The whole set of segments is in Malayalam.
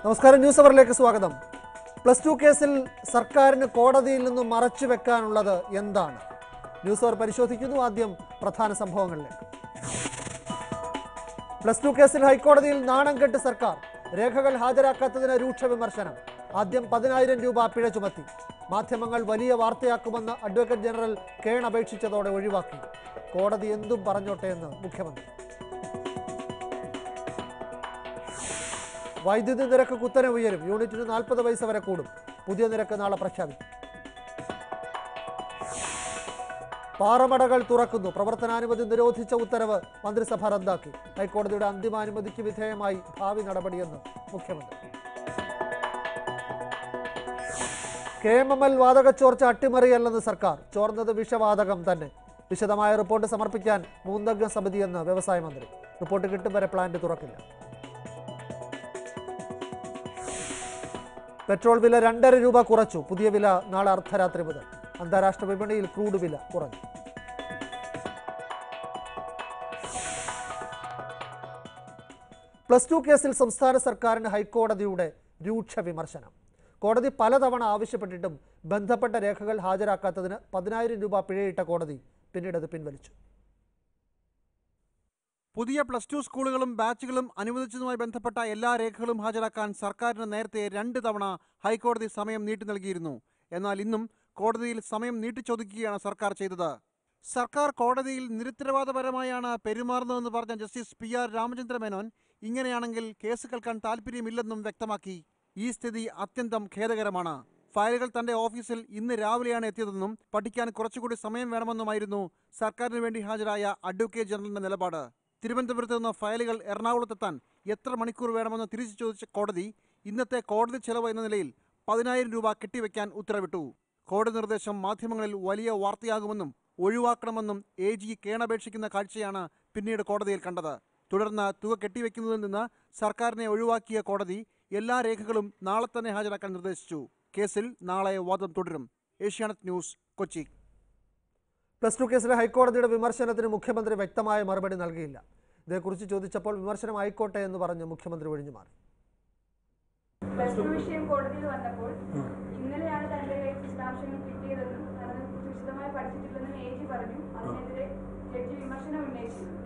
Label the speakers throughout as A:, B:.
A: നമസ്കാരം ന്യൂസ് അവറിലേക്ക് സ്വാഗതം പ്ലസ് ടു കേസിൽ സർക്കാരിന് കോടതിയിൽ നിന്നും മറച്ചു വെക്കാനുള്ളത് എന്താണ്? ന്യൂസ് അവർ പരിശോധിക്കുന്നു. ആദ്യം പ്രധാന സംഭവങ്ങളിലേക്ക്. പ്ലസ് ടു കേസിൽ ഹൈക്കോടതിയിൽ നാണം കെട്ട് സർക്കാർ. രേഖകൾ ഹാജരാക്കാത്തതിന് രൂക്ഷ വിമർശനം. ആദ്യം പതിനായിരം രൂപ പിഴ ചുമത്തി. മാധ്യമങ്ങൾ വലിയ വാർത്തയാക്കുമെന്ന് അഡ്വക്കേറ്റ് ജനറൽ കേൺ അപേക്ഷിച്ചതോടെ ഒഴിവാക്കി. കോടതി എന്തും പറഞ്ഞോട്ടെ എന്ന് മുഖ്യമന്ത്രി. വൈദ്യുതി നിരക്ക് കുത്തനെ ഉയരും. യൂണിറ്റിന് നാൽപ്പത് പൈസ വരെ കൂടും. പുതിയ നിരക്ക് നാളെ പ്രഖ്യാപിക്കും. പാറമടകൾ തുറക്കുന്നു. പ്രവർത്തനാനുമതി നിരോധിച്ച ഉത്തരവ് മന്ത്രിസഭ റദ്ദാക്കി. ഹൈക്കോടതിയുടെ അന്തിമാനുമതിക്ക് വിധേയമായി ഭാവി നടപടിയെന്ന് മുഖ്യമന്ത്രി. കെ എം എം എൽ വാതക ചോർച്ച അട്ടിമറിയല്ലെന്ന് സർക്കാർ. ചോർന്നത് വിഷവാതകം തന്നെ. വിശദമായ റിപ്പോർട്ട് സമർപ്പിക്കാൻ മൂന്നംഗ സമിതിയെന്ന് വ്യവസായ മന്ത്രി. റിപ്പോർട്ട് കിട്ടും വരെ പ്ലാന്റ് തുറക്കില്ല. പെട്രോൾ വില രണ്ടര രൂപ കുറച്ചു. പുതിയ വില നാളെ അർദ്ധരാത്രി മുതൽ. അന്താരാഷ്ട്ര വിപണിയിൽ ക്രൂഡ് വില കുറഞ്ഞു. പ്ലസ് ടു കേസിൽ സംസ്ഥാന സർക്കാരിന് ഹൈക്കോടതിയുടെ രൂക്ഷ വിമർശനം. കോടതി പലതവണ ആവശ്യപ്പെട്ടിട്ടും ബന്ധപ്പെട്ട രേഖകൾ ഹാജരാക്കാത്തതിന് പതിനായിരം രൂപ പിഴയിട്ട കോടതി പിന്നീട് അത് പിൻവലിച്ചു.
B: പുതിയ പ്ലസ് ടു സ്കൂളുകളും ബാച്ചുകളും അനുവദിച്ചതുമായി ബന്ധപ്പെട്ട എല്ലാ രേഖകളും ഹാജരാക്കാൻ സർക്കാരിന് നേരത്തെ രണ്ട് തവണ ഹൈക്കോടതി സമയം നീട്ടി നൽകിയിരുന്നു. എന്നാൽ ഇന്നും കോടതിയിൽ സമയം നീട്ടി ചോദിക്കുകയാണ് സർക്കാർ ചെയ്തത്. സർക്കാർ കോടതിയിൽ നിരുത്തരവാദപരമായാണ് പെരുമാറുന്നതെന്ന് പറഞ്ഞ justice P R Ramachandra Menon ഇങ്ങനെയാണെങ്കിൽ കേസ് കേൾക്കാൻ താല്പര്യമില്ലെന്നും വ്യക്തമാക്കി. ഈ സ്ഥിതി അത്യന്തം ഖേദകരമാണ്. ഫയലുകൾ തന്റെ ഓഫീസിൽ ഇന്ന് രാവിലെയാണ് എത്തിയതെന്നും പഠിക്കാൻ കുറച്ചുകൂടി സമയം വേണമെന്നുമായിരുന്നു സർക്കാരിന് വേണ്ടി ഹാജരായ അഡ്വക്കേറ്റ് ജനറലിന്റെ നിലപാട്. തിരുവനന്തപുരത്ത് നിന്ന് ഫയലുകൾ എറണാകുളത്തെത്താൻ എത്ര മണിക്കൂർ വേണമെന്ന് തിരിച്ചു ചോദിച്ച കോടതി ഇന്നത്തെ കോടതി ചെലവ് എന്ന നിലയിൽ പതിനായിരം രൂപ കെട്ടിവെക്കാൻ ഉത്തരവിട്ടു. കോടതി നിർദ്ദേശം മാധ്യമങ്ങളിൽ വലിയ വാർത്തയാകുമെന്നും ഒഴിവാക്കണമെന്നും എ ജി കേണപേക്ഷിക്കുന്ന കാഴ്ചയാണ് പിന്നീട് കോടതിയിൽ കണ്ടത്. തുടർന്ന് തുക കെട്ടിവെക്കുന്നതിൽ നിന്ന് സർക്കാരിനെ ഒഴിവാക്കിയ കോടതി എല്ലാ രേഖകളും നാളെ തന്നെ ഹാജരാക്കാൻ നിർദ്ദേശിച്ചു. കേസിൽ നാളെ വാദം തുടരും. Asianet news Kochi.
A: Plus two കേസിലെ ഹൈക്കോടതിയുടെ വിമർശനത്തിന് മുഖ്യമന്ത്രി വ്യക്തമായ മറുപടി നൽകിയില്ല. ഇതേക്കുറിച്ച് ചോദിച്ചപ്പോൾ വിമർശനം ആയിക്കോട്ടെ എന്ന് പറഞ്ഞ് മുഖ്യമന്ത്രി ഒഴിഞ്ഞു മാറി.
C: പ്ലസ് ടു വിഷയം കോടതിയിൽ വന്നപ്പോൾ ഇന്നലെയാണ് തന്റെ കയ്യിൽ വിശദാംശങ്ങൾ കിട്ടിയതെന്നും അതിനെക്കുറിച്ച് വിശദമായി പഠിച്ചിട്ടില്ലെന്നും എ ജി പറഞ്ഞു. അതിനെതിരെ ജഡ്ജി വിമർശനം ഉന്നയിച്ചിരുന്നു.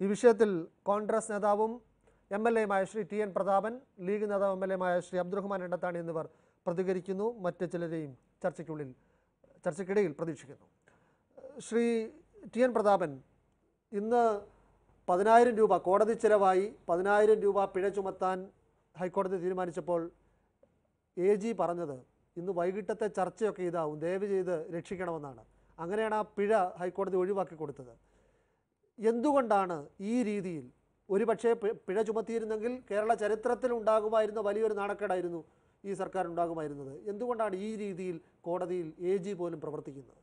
A: ഈ വിഷയത്തിൽ കോൺഗ്രസ് നേതാവും M L എമായ Shri T N Prathapan league നേതാവ് എം എൽ എമായ ശ്രീ അബ്ദുറഹ്മാൻ എണ്ടത്താണി എന്നിവർ പ്രതികരിക്കുന്നു. മറ്റ് ചിലരെയും ചർച്ചയ്ക്കുള്ളിൽ ചർച്ചയ്ക്കിടയിൽ പ്രതീക്ഷിക്കുന്നു. ശ്രീ ടി എൻ പ്രതാപൻ ഇന്ന് പതിനായിരം രൂപ കോടതി ചിലവായി പതിനായിരം രൂപ പിഴ ചുമത്താൻ ഹൈക്കോടതി തീരുമാനിച്ചപ്പോൾ എ ജി പറഞ്ഞത് ഇന്ന് വൈകിട്ടത്തെ ചർച്ചയൊക്കെ ഇതാവും ദയവ് ചെയ്ത് രക്ഷിക്കണമെന്നാണ്. അങ്ങനെയാണ് ആ പിഴ ഹൈക്കോടതി ഒഴിവാക്കി കൊടുത്തത്. എന്തുകൊണ്ടാണ് ഈ രീതിയിൽ ഒരുപക്ഷെ പിഴ ചുമത്തിയിരുന്നെങ്കിൽ കേരള ചരിത്രത്തിൽ ഉണ്ടാകുമായിരുന്ന വലിയൊരു നാണക്കേടായിരുന്നു ഈ സർക്കാർ ഉണ്ടാകുമായിരുന്നത്. എന്തുകൊണ്ടാണ് ഈ രീതിയിൽ കോടതിയിൽ എ ജി പോലും പ്രവർത്തിക്കുന്നത്?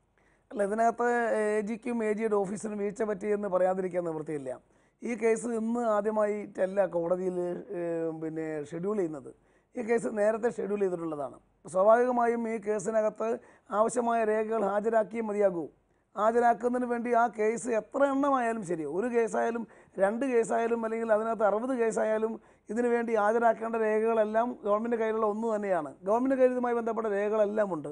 D: അല്ല ഇതിനകത്ത് എ ജിക്കും എ ജിയുടെ ഓഫീസിനും വീഴ്ച പറ്റിയെന്ന് പറയാതിരിക്കാൻ നിവൃത്തിയില്ല. ഈ കേസ് ഇന്ന് ആദ്യമായിട്ടല്ല കോടതിയിൽ പിന്നെ ഷെഡ്യൂൾ ചെയ്യുന്നത്. ഈ കേസ് നേരത്തെ ഷെഡ്യൂൾ ചെയ്തിട്ടുള്ളതാണ്. സ്വാഭാവികമായും ഈ കേസിനകത്ത് ആവശ്യമായ രേഖകൾ ഹാജരാക്കിയേ മതിയാകൂ. ഹാജരാക്കുന്നതിന് വേണ്ടി ആ കേസ് എത്ര എണ്ണമായാലും ശരി ഒരു കേസായാലും രണ്ട് കേസായാലും അല്ലെങ്കിൽ അതിനകത്ത് അറുപത് കേസായാലും ഇതിനു വേണ്ടി ഹാജരാക്കേണ്ട രേഖകളെല്ലാം ഗവൺമെന്റ് കയ്യിലുള്ള ഒന്ന് തന്നെയാണ്. ഗവൺമെന്റ് കയ്യിൽ ഇതുമായി ബന്ധപ്പെട്ട രേഖകളെല്ലാം ഉണ്ട്.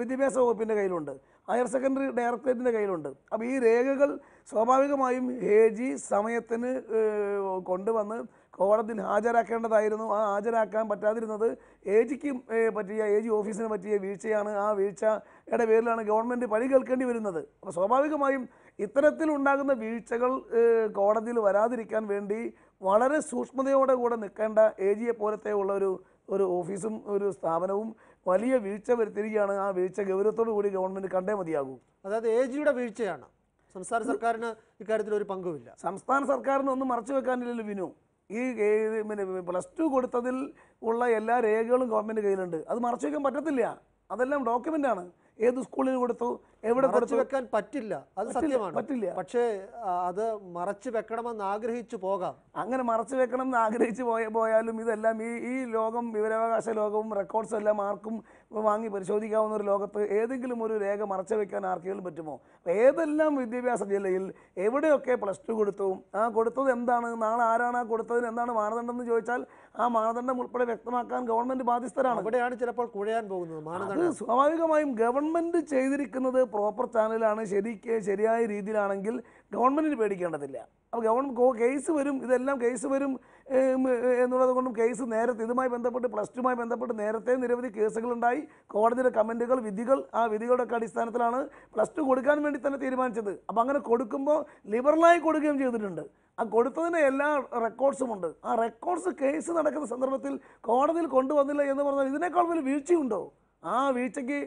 D: വിദ്യാഭ്യാസ വകുപ്പിന്റെ കയ്യിലുണ്ട്. ഹയർ സെക്കൻഡറി ഡയറക്ടറേറ്റിന്റെ കയ്യിലുണ്ട്. അപ്പോൾ ഈ രേഖകൾ സ്വാഭാവികമായും ഹേജി സമയത്തിന് കൊണ്ടുവന്ന് കോടതിയിൽ ഹാജരാക്കേണ്ടതായിരുന്നു. ആ ഹാജരാക്കാൻ പറ്റാതിരുന്നത് എ ജിക്ക് പറ്റിയ എ ജി ഓഫീസിന് പറ്റിയ വീഴ്ചയാണ്. ആ വീഴ്ചയുടെ പേരിലാണ് ഗവൺമെന്റ് പഴി കേൾക്കേണ്ടി വരുന്നത്. അപ്പോൾ സ്വാഭാവികമായും ഇത്തരത്തിലുണ്ടാകുന്ന വീഴ്ചകൾ കോടതിയിൽ വരാതിരിക്കാൻ വേണ്ടി വളരെ സൂക്ഷ്മതയോടെ കൂടെ നിൽക്കേണ്ട എ ജിയെ പോലത്തെ ഉള്ള ഒരു ഒരു ഓഫീസും ഒരു സ്ഥാപനവും വലിയ വീഴ്ച വരുത്തിയിരിക്കുകയാണ്. ആ വീഴ്ച ഗൗരവത്തോടു കൂടി ഗവൺമെന്റ് കണ്ടേ മതിയാകൂ.
A: അതായത് എ ജിയുടെ വീഴ്ചയാണ്. സംസ്ഥാന സർക്കാരിന് ഇക്കാര്യത്തിൽ ഒരു പങ്കുമില്ല.
D: സംസ്ഥാന സർക്കാരിന് ഒന്നും മറച്ചു വെക്കാനില്ലല്ലോ വിനു. ഈ പിന്നെ പ്ലസ് ടു കൊടുത്തതിൽ ഉള്ള എല്ലാ രേഖകളും ഗവൺമെന്റ് കയ്യിലുണ്ട്. അത് മറച്ചു വയ്ക്കാൻ പറ്റത്തില്ല. അതെല്ലാം ഡോക്യുമെന്റ് ആണ്. ഏത് സ്കൂളിൽ കൊടുത്തു എവിടെ
A: മറച്ചു വെക്കാൻ പറ്റില്ല. അത് സത്യമാണ്.
D: പറ്റില്ല.
A: പക്ഷേ അത് മറച്ചു വെക്കണമെന്ന് ആഗ്രഹിച്ചു പോകാം.
D: അങ്ങനെ മറച്ചു വെക്കണം എന്ന് ആഗ്രഹിച്ച് പോയ പോയാലും ഇതെല്ലാം ഈ ഈ ലോകം വിവരാവകാശ ലോകവും റെക്കോർഡ്സും എല്ലാം ആർക്കും വാങ്ങി പരിശോധിക്കാവുന്ന ഒരു ലോകത്ത് ഏതെങ്കിലും ഒരു രേഖ മറച്ചു വെക്കാൻ ആർക്കെങ്കിലും പറ്റുമോ? ഏതെല്ലാം വിദ്യാഭ്യാസ ജില്ലയിൽ എവിടെയൊക്കെ പ്ലസ് ടു കൊടുത്തു? ആ കൊടുത്തത് എന്താണ്? നാളെ ആരാണ് ആ കൊടുത്തതിന് എന്താണ് മാനദണ്ഡം എന്ന് ചോദിച്ചാൽ ആ മാനദണ്ഡം ഉൾപ്പെടെ വ്യക്തമാക്കാൻ ഗവൺമെന്റ് ബാധ്യസ്ഥരാണ്.
A: അവിടെയാണ് ചിലപ്പോൾ കുഴയാൻ പോകുന്നത്
D: അത്
A: മാനദണ്ഡം
D: സ്വാഭാവികമായും ഗവൺമെന്റ് ചെയ്തിരിക്കുന്നത് പ്രോപ്പർ ചാനലാണ് ശരിക്ക് ശരിയായ രീതിയിലാണെങ്കിൽ ഗവൺമെന്റിന് പേടിക്കേണ്ടതില്ല. അപ്പോൾ ഗവൺമെന്റ് കേസ് വരും ഇതെല്ലാം കേസ് വരും. എന്നുള്ളത് കൊണ്ടും കേസ് നേരത്തെ ഇതുമായി ബന്ധപ്പെട്ട് പ്ലസ് ടുമായി ബന്ധപ്പെട്ട് നേരത്തെ നിരവധി കേസുകളുണ്ടായി. കോടതിയുടെ കമന്റുകൾ വിധികൾ ആ വിധികളുടെ അടിസ്ഥാനത്തിലാണ് പ്ലസ് ടു കൊടുക്കാൻ വേണ്ടി തന്നെ തീരുമാനിച്ചത്. അപ്പോൾ അങ്ങനെ കൊടുക്കുമ്പോൾ ലിബറലായി കൊടുക്കുകയും ചെയ്തിട്ടുണ്ട്. ആ കൊടുത്തതിന് എല്ലാ റെക്കോർഡ്സും ഉണ്ട്. ആ റെക്കോർഡ്സ് കേസ് നടക്കുന്ന സന്ദർഭത്തിൽ കോടതിയിൽ കൊണ്ടുവന്നില്ല എന്ന് പറഞ്ഞാൽ ഇതിനേക്കാൾ വലിയ വീഴ്ചയുണ്ടോ? ആ വീഴ്ചയ്ക്ക്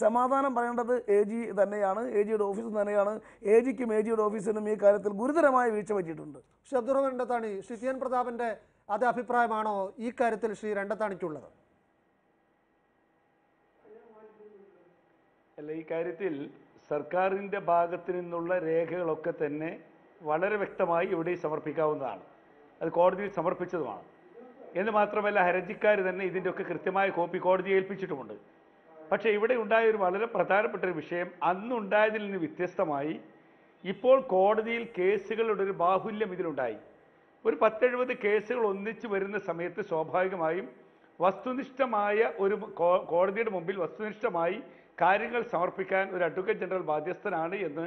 D: സമാധാനം പറയേണ്ടത് എ ജി തന്നെയാണ്. എ ജിയുടെ ഓഫീസ് തന്നെയാണ്. എ ജിക്കും എ ജിയുടെ ഓഫീസിനും ഈ കാര്യത്തിൽ ഗുരുതരമായ വീഴ്ച പറ്റിയിട്ടുണ്ട്.
A: ശ്രീ കണ്ടെത്താണ് രണ്ടത്താണി ശ്രീ എൻ അതേ അഭിപ്രായമാണോ ഈ കാര്യത്തിൽ ശ്രീ രണ്ടത്താണിക്കുള്ളത്?
E: അല്ല ഈ കാര്യത്തിൽ സർക്കാരിന്റെ ഭാഗത്ത് നിന്നുള്ള രേഖകളൊക്കെ തന്നെ വളരെ വ്യക്തമായി ഇവിടെ സമർപ്പിക്കാവുന്നതാണ്. അത് കോടതിയിൽ സമർപ്പിച്ചതുമാണ്. എന്ന് മാത്രമല്ല ഹർജിക്കാർ തന്നെ ഇതിന്റെയൊക്കെ കൃത്യമായ കോപ്പി കോടതിയെ ഏൽപ്പിച്ചിട്ടുമുണ്ട്. പക്ഷേ ഇവിടെ ഉണ്ടായ ഒരു വളരെ പ്രധാനപ്പെട്ട ഒരു വിഷയം അന്നുണ്ടായതിൽ നിന്ന് വ്യത്യസ്തമായി ഇപ്പോൾ കോടതിയിൽ കേസുകളുടെ ഒരു ബാഹുല്യം ഇതിലുണ്ടായി. ഒരു പത്തെഴുപത് കേസുകൾ ഒന്നിച്ചു വരുന്ന സമയത്ത് സ്വാഭാവികമായും വസ്തുനിഷ്ഠമായ ഒരു കോടതിയുടെ മുമ്പിൽ വസ്തുനിഷ്ഠമായി കാര്യങ്ങൾ സമർപ്പിക്കാൻ ഒരു അഡ്വക്കേറ്റ് ജനറൽ ബാധ്യസ്ഥനാണ് എന്ന്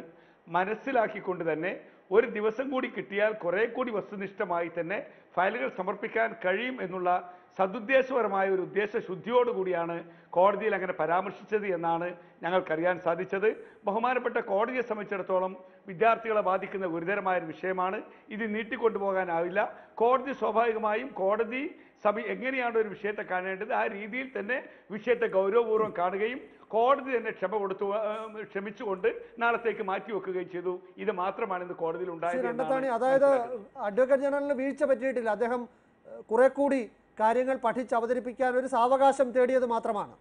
E: മനസ്സിലാക്കിക്കൊണ്ട് തന്നെ ഒരു ദിവസം കൂടി കിട്ടിയാൽ കുറെ കൂടി വസ്തുനിഷ്ഠമായി തന്നെ ഫയലുകൾ സമർപ്പിക്കാൻ കഴിയും എന്നുള്ള സതുദ്ദേശപരമായ ഒരു ഉദ്ദേശ ശുദ്ധിയോടുകൂടിയാണ് കോടതിയിൽ അങ്ങനെ പരാമർശിച്ചത് എന്നാണ് ഞങ്ങൾക്കറിയാൻ സാധിച്ചത്. ബഹുമാനപ്പെട്ട കോടതിയെ സംബന്ധിച്ചിടത്തോളം വിദ്യാർത്ഥികളെ ബാധിക്കുന്ന ഗുരുതരമായ ഒരു വിഷയമാണ്. ഇത് നീട്ടിക്കൊണ്ടുപോകാനാവില്ല. കോടതി സ്വാഭാവികമായും കോടതി സമി എങ്ങനെയാണ് ഒരു വിഷയത്തെ കാണേണ്ടത് ആ രീതിയിൽ തന്നെ വിഷയത്തെ ഗൗരവപൂർവം കാണുകയും കോടതി തന്നെ ക്ഷമ കൊടുത്തു ക്ഷമിച്ചുകൊണ്ട് നാളത്തേക്ക് മാറ്റിവെക്കുകയും ചെയ്തു. ഇത് മാത്രമാണ് ഇന്ന് കോടതിയിൽ ഉണ്ടായത്
A: അതായത് അഡ്വക്കേറ്റ് ജനറലിന് വീഴ്ച പറ്റിയിട്ടില്ല. അദ്ദേഹം കുറെ കൂടി കാര്യങ്ങൾ പഠിച്ച് അവതരിപ്പിക്കാൻ ഒരു സാവകാശം തേടിയത് മാത്രമാണ്.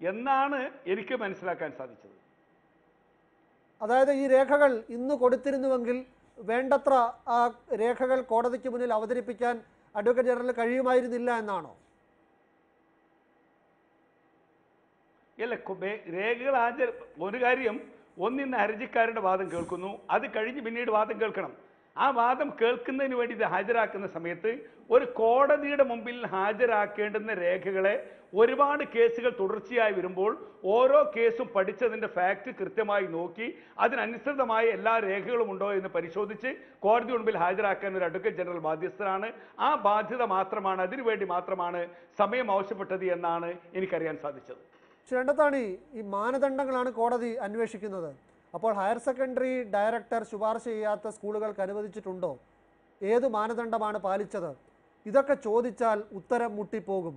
E: എന്നാണ് എനിക്ക് മനസ്സിലാക്കാൻ സാധിച്ചത്.
A: അതായത് ഈ രേഖകൾ ഇന്ന് കൊടുത്തിരുന്നുവെങ്കിൽ വേണ്ടത്ര ആ രേഖകൾ കോടതിക്ക് മുന്നിൽ അവതരിപ്പിക്കാൻ അഡ്വക്കേറ്റ് ജനറലിന് കഴിയുമായിരുന്നില്ല എന്നാണോ?
E: അല്ല രേഖകൾ ആദ്യം ഒരു കാര്യം ഒന്നിന്ന് ഹർജിക്കാരുടെ വാദം കേൾക്കുന്നു. അത് കഴിഞ്ഞ് പിന്നീട് വാദം കേൾക്കണം. ആ വാദം കേൾക്കുന്നതിന് വേണ്ടി ഇത് ഹാജരാക്കുന്ന സമയത്ത് ഒരു കോടതിയുടെ മുമ്പിൽ ഹാജരാക്കേണ്ടുന്ന രേഖകളെ ഒരുപാട് കേസുകൾ തുടർച്ചയായി വരുമ്പോൾ ഓരോ കേസും പഠിച്ചതിന്റെ ഫാക്റ്റ് കൃത്യമായി നോക്കി അതിനനുസൃതമായ എല്ലാ രേഖകളും ഉണ്ടോ എന്ന് പരിശോധിച്ച് കോടതി മുമ്പിൽ ഹാജരാക്കാൻ ഒരു അഡ്വക്കേറ്റ് ജനറൽ ബാധ്യസ്ഥനാണ്. ആ ബാധ്യത മാത്രമാണ് അതിനുവേണ്ടി മാത്രമാണ് സമയം ആവശ്യപ്പെട്ടത് എന്നാണ് എനിക്കറിയാൻ സാധിച്ചത്.
A: ശ്രീ രണ്ടത്താണി ഈ മാനദണ്ഡങ്ങളാണ് കോടതി അന്വേഷിക്കുന്നത്. അപ്പോൾ ഹയർ സെക്കൻഡറി ഡയറക്ടർ ശുപാർശ ചെയ്യാത്ത സ്കൂളുകൾക്ക് അനുവദിച്ചിട്ടുണ്ടോ? ഏത് മാനദണ്ഡമാണ് പാലിച്ചത്? ഇതൊക്കെ ചോദിച്ചാൽ ഉത്തരം മുട്ടിപ്പോകും.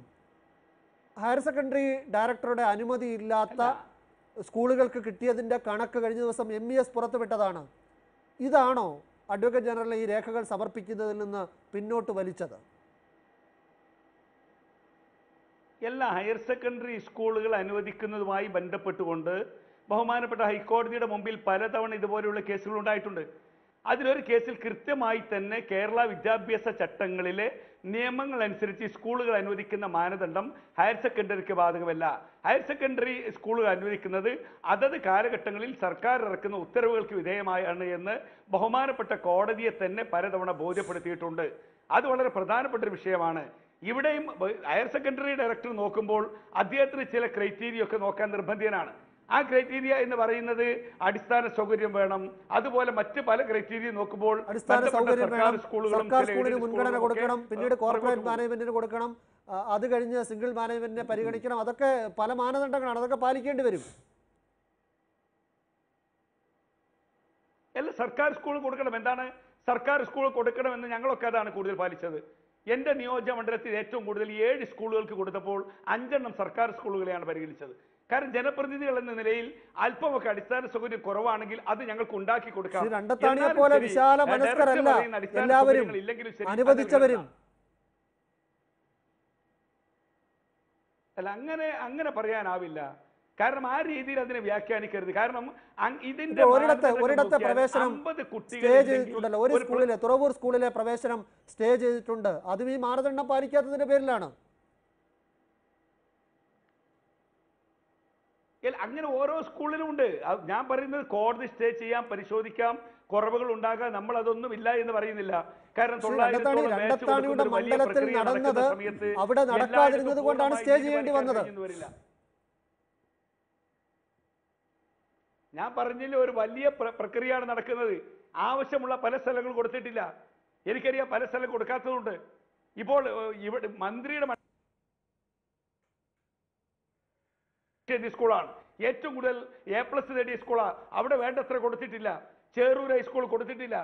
A: ഹയർ സെക്കൻഡറി ഡയറക്ടറുടെ അനുമതി ഇല്ലാത്ത സ്കൂളുകൾക്ക് കിട്ടിയതിന്റെ കണക്ക് കഴിഞ്ഞ ദിവസം എം ഇ എസ് പുറത്തുവിട്ടതാണ്. ഇതാണോ അഡ്വക്കേറ്റ് ജനറൽ ഈ രേഖകൾ സമർപ്പിക്കുന്നതിൽ നിന്ന് പിന്നോട്ട് വലിച്ചത്?
E: എല്ലാ ഹയർ സെക്കൻഡറി സ്കൂളുകൾ അനുവദിക്കുന്നതുമായി ബന്ധപ്പെട്ടുകൊണ്ട് ബഹുമാനപ്പെട്ട ഹൈക്കോടതിയുടെ മുമ്പിൽ പലതവണ ഇതുപോലെയുള്ള കേസുകൾ ഉണ്ടായിട്ടുണ്ട്. അതിലൊരു കേസിൽ കൃത്യമായി തന്നെ കേരള വിദ്യാഭ്യാസ ചട്ടങ്ങളിലെ നിയമങ്ങൾ അനുസരിച്ച് സ്കൂളുകൾ അനുവദിക്കുന്ന മാനദണ്ഡം ഹയർ സെക്കൻഡറിക്ക് ബാധകമല്ല. ഹയർ സെക്കൻഡറി സ്കൂളുകൾ അനുവദിക്കുന്നത് അതത് കാലഘട്ടങ്ങളിൽ സർക്കാർ ഇറക്കുന്ന ഉത്തരവുകൾക്ക് വിധേയമായാണ് എന്ന് ബഹുമാനപ്പെട്ട കോടതിയെ തന്നെ പലതവണ ബോധ്യപ്പെടുത്തിയിട്ടുണ്ട്. അത് വളരെ പ്രധാനപ്പെട്ട ഒരു വിഷയമാണ്. ഇവിടെയും ഹയർ സെക്കൻഡറി ഡയറക്ടർ നോക്കുമ്പോൾ അദ്ദേഹത്തിന് ചില ക്രൈറ്റീരിയ ഒക്കെ നോക്കാൻ നിർബന്ധിതനാണ് ആ ക്രൈറ്റീരിയ എന്ന് പറയുന്നത് അടിസ്ഥാന സൗകര്യം വേണം. അതുപോലെ മറ്റ് പല ക്രൈറ്റീരിയ നോക്കുമ്പോൾ
A: അടിസ്ഥാന സൗകര്യം വേണം. സർക്കാർ സ്കൂളിന് മുൻഗണന കൊടുക്കണം. പിന്നീട് കോർപ്പറേറ്റ് മാനേജ്മെന്റിന് കൊടുക്കണം. അത് കഴിഞ്ഞ് സിംഗിൾ മാനേജ്മെന്റിനെ പരിഗണിക്കണം. അതൊക്കെ പല മാനദണ്ഡങ്ങളാണ്. അതൊക്കെ പാലിക്കേണ്ടി വരും.
E: അല്ല സർക്കാർ സ്കൂൾ കൊടുക്കണം. എന്താണ്? സർക്കാർ സ്കൂൾ കൊടുക്കണമെന്ന് ഞങ്ങളൊക്കെ അതാണ് കൂടുതൽ പാലിച്ചത്. എന്റെ നിയോജക മണ്ഡലത്തിൽ ഏറ്റവും കൂടുതൽ ഏഴ് സ്കൂളുകൾക്ക് കൊടുത്തപ്പോൾ അഞ്ചെണ്ണം സർക്കാർ സ്കൂളുകളെയാണ് പരിഗണിച്ചത്. കാരണം ജനപ്രതിനിധികൾ എന്ന നിലയിൽ അല്പമൊക്കെ അടിസ്ഥാന സൗകര്യം കുറവാണെങ്കിൽ അത് ഞങ്ങൾക്ക് ഉണ്ടാക്കി കൊടുക്കാം.
A: പോലെ വിശാല മനസ്കരല്ല. എല്ലാവരും അനുവദിച്ചവരും
E: അല്ല അങ്ങനെ അങ്ങനെ പറയാനാവില്ല. കാരണം ആ രീതിയിൽ അതിനെ വ്യാഖ്യാനിക്കരുത്. കാരണം ഇതിന്റെ
A: ഒരിടത്ത് ഒരിടത്ത് പ്രവേശനം
E: 50 കുട്ടികൾ
A: സ്റ്റേ
E: ഇല്ലെങ്കിൽ
A: ചെയ്തിട്ടുണ്ടല്ലോ. ഒരു സ്കൂളിലെ തുറവൂർ സ്കൂളിലെ പ്രവേശനം സ്റ്റേ ചെയ്തിട്ടുണ്ട്. അതും ഈ മാനദണ്ഡം പാലിക്കാത്തതിന്റെ പേരിലാണ്.
E: അങ്ങനെ ഓരോ സ്കൂളിലും ഉണ്ട്. ഞാൻ പറയുന്നത് കോടതി സ്റ്റേ ചെയ്യാം പരിശോധിക്കാം കുറവുകൾ ഉണ്ടാകാം നമ്മൾ അതൊന്നും ഇല്ല എന്ന് പറയുന്നില്ല. കാരണം തൊള്ളായിരത്തോളം
A: മണ്ഡലത്തിൽ നടന്നത് അവിടെ നടക്കാതിരുന്നത് കൊണ്ടാണ് സ്റ്റേ ചെയ്യേണ്ടി വന്നത്.
E: ഞാൻ പറഞ്ഞില്ല ഒരു വലിയ പ്രക്രിയയാണ് നടക്കുന്നത്. ആവശ്യമുള്ള പല സ്ഥലങ്ങളും കൊടുത്തിട്ടില്ല. എനിക്കറിയാം പല സ്ഥലം കൊടുക്കാത്തതുണ്ട്. ഇപ്പോൾ ഇവിടെ മന്ത്രിയുടെ നേടിയ സ്കൂളാണ്. ഏറ്റവും കൂടുതൽ എ പ്ലസ് നേടിയ സ്കൂളാണ് അവിടെ വേണ്ടത്ര കൊടുത്തിട്ടില്ല. ചേറൂർ ഹൈസ്കൂൾ കൊടുത്തിട്ടില്ല.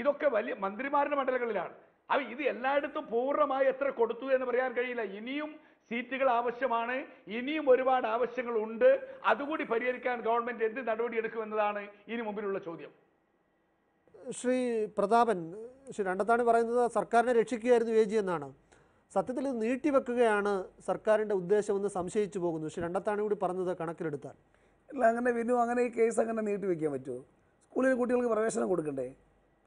E: ഇതൊക്കെ വലിയ മന്ത്രിമാരുടെ മണ്ഡലങ്ങളിലാണ്. അപ്പൊ ഇത് എല്ലായിടത്തും പൂർണമായി എത്ര കൊടുത്തു എന്ന് പറയാൻ കഴിയില്ല. ഇനിയും സീറ്റുകൾ ആവശ്യമാണ്. ഇനിയും ഒരുപാട് ആവശ്യങ്ങൾ ഉണ്ട് അതുകൂടി പരിഹരിക്കാൻ ഗവൺമെന്റ് എന്ത് നടപടി എടുക്കുമെന്നതാണ് ഇനി മുമ്പിലുള്ള ചോദ്യം.
A: ശ്രീ പ്രതാപൻ ശ്രീ രണ്ടത്താണി പറയുന്നത് സർക്കാരിനെ രക്ഷിക്കുകയായിരുന്നു എ ജി എന്നാണ്. സത്യത്തിൽ ഇത് നീട്ടിവെക്കുകയാണ് സർക്കാരിന്റെ ഉദ്ദേശമെന്ന് സംശയിച്ചു പോകുന്നു. പക്ഷേ രണ്ടത്താണ് കൂടി പറഞ്ഞത് കണക്കിലെടുത്താൽ.
D: അല്ല അങ്ങനെ വിനു അങ്ങനെ ഈ കേസ് അങ്ങനെ നീട്ടിവെക്കാൻ പറ്റുമോ? സ്കൂളിൽ കുട്ടികൾക്ക് പ്രവേശനം കൊടുക്കണ്ടേ?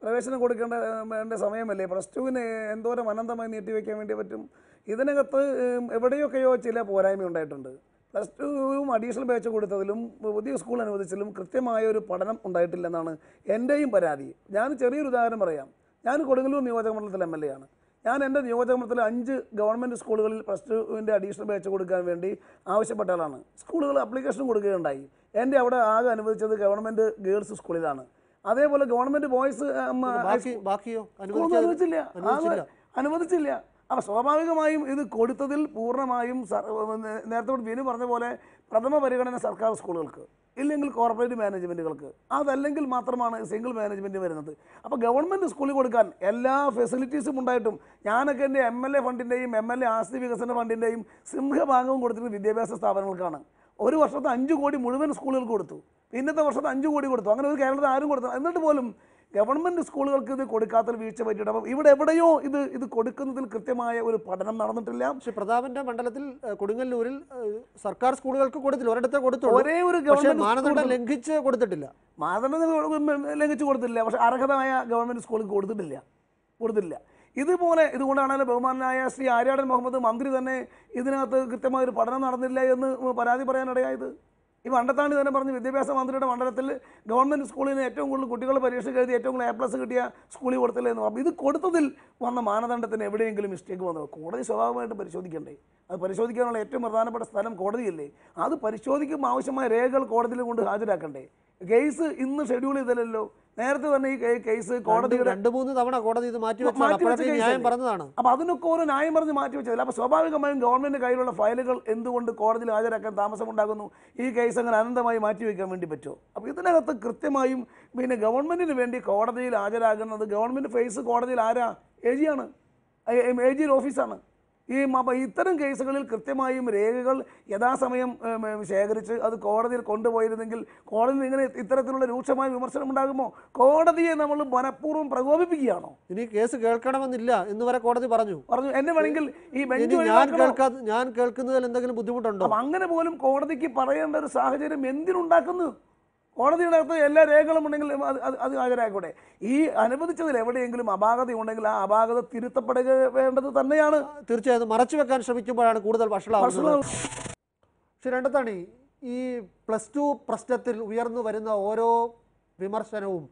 D: പ്രവേശനം കൊടുക്കേണ്ട സമയമല്ലേ? പ്ലസ് ടുവിന് എന്തോരം അനന്തമായി നീട്ടിവെക്കാൻ വേണ്ടി പറ്റും? ഇതിനകത്ത് എവിടെയൊക്കെയോ ചില പോരായ്മ ഉണ്ടായിട്ടുണ്ട്. പ്ലസ് ടുവും അഡീഷണൽ ബാച്ച് കൊടുത്തതിലും പുതിയ സ്കൂൾ അനുവദിച്ചതിലും കൃത്യമായ ഒരു പഠനം ഉണ്ടായിട്ടില്ലെന്നാണ് എന്റെയും പരാതി. ഞാൻ ചെറിയൊരു ഉദാഹരണം പറയാം. ഞാൻ കൊടുങ്ങല്ലൂർ നിയോജക മണ്ഡലത്തിൽ എം എൽ എ ആണ്. ഞാൻ എന്റെ നിയോജകമണ്ഡലത്തിൽ അഞ്ച് ഗവൺമെന്റ് സ്കൂളുകളിൽ പ്ലസ് ടുവിന്റെ അഡീഷണൽ ബാച്ച് കൊടുക്കാൻ വേണ്ടി ആവശ്യപ്പെട്ട ആളാണ്. സ്കൂളുകൾ അപ്ലിക്കേഷൻ കൊടുക്കുകയുണ്ടായി. എന്റെ അവിടെ ആകെ അനുവദിച്ചത് ഗവൺമെന്റ് ഗേൾസ് സ്കൂളിലാണ്. അതേപോലെ ഗവൺമെന്റ് ബോയ്സ് അനുവദിച്ചില്ല.
A: അനുവദിച്ചില്ല.
D: അപ്പം അപ്പോൾ സ്വാഭാവികമായും ഇത് കൊടുത്തതിൽ പൂർണമായും നേരത്തെ വിനു പറഞ്ഞ പോലെ പ്രഥമ പരിഗണന സർക്കാർ സ്കൂളുകൾക്ക്. ഇല്ലെങ്കിൽ കോർപ്പറേറ്റ് മാനേജ്മെന്റുകൾക്ക് അതല്ലെങ്കിൽ മാത്രമാണ് സിംഗിൾ മാനേജ്മെന്റ് വരുന്നത്. അപ്പോൾ ഗവൺമെന്റ് സ്കൂളിൽ കൊടുക്കാൻ എല്ലാ ഫെസിലിറ്റീസും ഉണ്ടായിട്ടും ഞാനൊക്കെ എന്റെ എം എൽ എ ഫണ്ടിന്റെയും എം എൽ എ ആസ്തി വികസന ഫണ്ടിന്റെയും സിംഹഭാഗവും കൊടുത്തിട്ട് വിദ്യാഭ്യാസ സ്ഥാപനങ്ങൾക്കാണ്. ഒരു വർഷത്തെ അഞ്ച് കോടി മുഴുവൻ സ്കൂളുകൾക്ക് കൊടുത്തു. പിന്നത്തെ വർഷത്തെ അഞ്ച് കോടി കൊടുത്തു. അങ്ങനെ ഒരു കേരളത്തിൽ ആരും കൊടുത്തു എന്നിട്ട് പോലും ഗവൺമെന്റ് സ്കൂളുകൾക്ക് ഇത് കൊടുക്കാത്തൊരു വീഴ്ച പറ്റിയിട്ട് അപ്പം ഇവിടെ എവിടെയോ ഇത് ഇത് കൊടുക്കുന്നതിൽ കൃത്യമായ ഒരു പഠനം നടന്നിട്ടില്ല.
A: പക്ഷെ പ്രതാപന്റെ മണ്ഡലത്തിൽ കൊടുങ്ങല്ലൂരിൽ സർക്കാർ സ്കൂളുകൾക്ക് കൊടുത്തില്ല. ഒരിടത്തെ കൊടുത്തു
D: ഒരേ ഒരു
A: ഗവൺമെന്റ്
D: ഗവൺമെന്റ്
A: മാനദണ്ഡം ലംഘിച്ച് കൊടുത്തിട്ടില്ല.
D: മാനദണ്ഡം ലംഘിച്ച് കൊടുത്തില്ല പക്ഷെ അർഹതമായ ഗവൺമെന്റ് സ്കൂളിൽ കൊടുത്തിട്ടില്ല. കൊടുത്തില്ല ഇതുപോലെ ഇതുകൊണ്ടാണ് ബഹുമാനായ ശ്രീ ആര്യാടൻ മുഹമ്മദ് മന്ത്രി തന്നെ ഇതിനകത്ത് കൃത്യമായ ഒരു പഠനം നടന്നില്ല എന്ന് പരാതി പറയാനിടയായത്? ഈ വണ്ടത്താണ്ടി തന്നെ പറഞ്ഞ് വിദ്യാഭ്യാസ മന്ത്രിയുടെ മണ്ഡലത്തിൽ ഗവൺമെന്റ് സ്കൂളിന് ഏറ്റവും കൂടുതൽ കുട്ടികൾ പരീക്ഷ എഴുതി ഏറ്റവും കൂടുതൽ എ പ്ലസ് കിട്ടിയ സ്കൂളിൽ കൊടുത്തില്ല എന്ന് പറഞ്ഞു. ഇത് കൊടുത്തതിൽ വന്ന മാനദണ്ഡത്തിന് എവിടെയെങ്കിലും മിസ്റ്റേക്ക് വന്നത് കോടതി സ്വാഭാവികമായിട്ട് പരിശോധിക്കണ്ടേ? അത് പരിശോധിക്കാനുള്ള ഏറ്റവും പ്രധാനപ്പെട്ട സ്ഥലം കോടതിയല്ലേ? അത് പരിശോധിക്കുമ്പോൾ ആവശ്യമായ രേഖകൾ കോടതിയിൽ കൊണ്ട് ഹാജരാക്കണ്ടേ? കേസ് ഇന്ന് ഷെഡ്യൂൾ ചെയ്തില്ലല്ലോ. നേരത്തെ തന്നെ ഈ കേസ്
A: കോടതി
D: കോടതിയുടെ
A: രണ്ട് മൂന്ന് തവണ കോടതി ഇത് മാറ്റി ന്യായം പറഞ്ഞതാണ്.
D: അപ്പൊ അതിനൊക്കെ ഓരോ ന്യായം പറഞ്ഞ് മാറ്റി വെച്ചതില്ല? അപ്പൊ സ്വാഭാവികമായും ഗവൺമെന്റ് കയ്യിലുള്ള ഫയലുകൾ എന്തുകൊണ്ട് കോടതിയിൽ ഹാജരാക്കാൻ താമസമുണ്ടാകുന്നു? ഈ കേസ് അങ്ങനെ അനന്തമായി മാറ്റി വയ്ക്കാൻ വേണ്ടി പറ്റുമോ? അപ്പോൾ ഇതിനകത്ത് കൃത്യമായും പിന്നെ ഗവൺമെന്റിന് വേണ്ടി കോടതിയിൽ ഹാജരാകുന്നത് ഗവൺമെന്റ് ഫേസ് കോടതിയിൽ ആരാ? എ ജിയാണ് എ ജിയുടെ ഓഫീസാണ്. ഈ ഇത്തരം കേസുകളിൽ കൃത്യമായും രേഖകൾ യഥാസമയം ശേഖരിച്ച് അത് കോടതിയിൽ കൊണ്ടുപോയിരുന്നെങ്കിൽ കോടതി ഇങ്ങനെ ഇത്തരത്തിലുള്ള രൂക്ഷമായ വിമർശനം ഉണ്ടാകുമോ? കോടതിയെ നമ്മൾ മനഃപൂർവം പ്രകോപിപ്പിക്കുകയാണോ?
A: ഇനി കേസ് കേൾക്കണമെന്നില്ല എന്ന് വരെ കോടതി പറഞ്ഞു.
D: പറഞ്ഞു എന്നെ വേണമെങ്കിൽ ഈ ബെഞ്ച്
A: ഞാൻ ഞാൻ കേൾക്കുന്നതിൽ എന്തെങ്കിലും ബുദ്ധിമുട്ടുണ്ടോ?
D: അങ്ങനെ പോലും കോടതിക്ക് പറയേണ്ട ഒരു സാഹചര്യം എന്തിനുണ്ടാക്കുന്നു? കോടതിയുടെ അകത്ത് എല്ലാ രേഖകളും ഉണ്ടെങ്കിൽ അത് അത് അത് ഹാജരാക്കൂടെ ഈ അനുവദിച്ചതിൽ എവിടെയെങ്കിലും അപാകത ഉണ്ടെങ്കിൽ ആ അപാകത തിരുത്തപ്പെടുക വേണ്ടത് തന്നെയാണ്.
A: തീർച്ചയായും മറച്ചു വെക്കാൻ ശ്രമിക്കുമ്പോഴാണ് കൂടുതൽ വഷളാവുന്നത്. രണ്ടത്താണി ഈ പ്ലസ് ടു പ്രശ്നത്തിൽ ഉയർന്നു വരുന്ന ഓരോ വിമർശനവും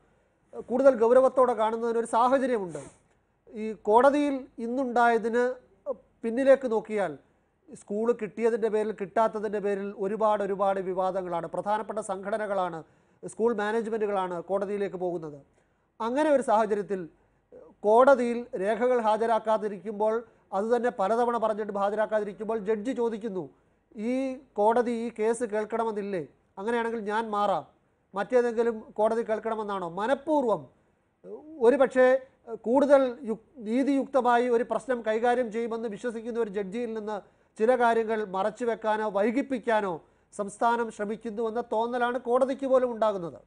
A: കൂടുതൽ ഗൗരവത്തോടെ കാണുന്നതിനൊരു സാഹചര്യമുണ്ട്. ഈ കോടതിയിൽ ഇന്നുണ്ടായതിന് പിന്നിലേക്ക് നോക്കിയാൽ സ്കൂൾ കിട്ടിയതിന്റെ പേരിൽ കിട്ടാത്തതിന്റെ പേരിൽ ഒരുപാട് ഒരുപാട് വിവാദങ്ങളാണ്. പ്രധാനപ്പെട്ട സംഘടനകളാണ് സ്കൂൾ മാനേജ്മെന്റുകളാണ് കോടതിയിലേക്ക് പോകുന്നത്. അങ്ങനെ ഒരു സാഹചര്യത്തിൽ കോടതിയിൽ രേഖകൾ ഹാജരാക്കാതിരിക്കുമ്പോൾ അതുതന്നെ പലതവണ പറഞ്ഞിട്ട് ഹാജരാക്കാതിരിക്കുമ്പോൾ ജഡ്ജി ചോദിക്കുന്നു ഈ കോടതി ഈ കേസ് കേൾക്കണമെന്നില്ലേ? അങ്ങനെയാണെങ്കിൽ ഞാൻ മാറാം. മറ്റേതെങ്കിലും കോടതി കേൾക്കണമെന്നാണോ? മനഃപൂർവം ഒരു പക്ഷേ കൂടുതൽ യുക് നീതിയുക്തമായി ഒരു പ്രശ്നം കൈകാര്യം ചെയ്യുമെന്ന് വിശ്വസിക്കുന്ന ഒരു ജഡ്ജിയിൽ നിന്ന് ചില കാര്യങ്ങൾ മറച്ചു വെക്കാനോ വൈകിപ്പിക്കാനോ സംസ്ഥാനം ശ്രമിക്കുന്നുവെന്ന തോന്നലാണ് കോടതിക്ക് പോലും ഉണ്ടാകുന്നത്.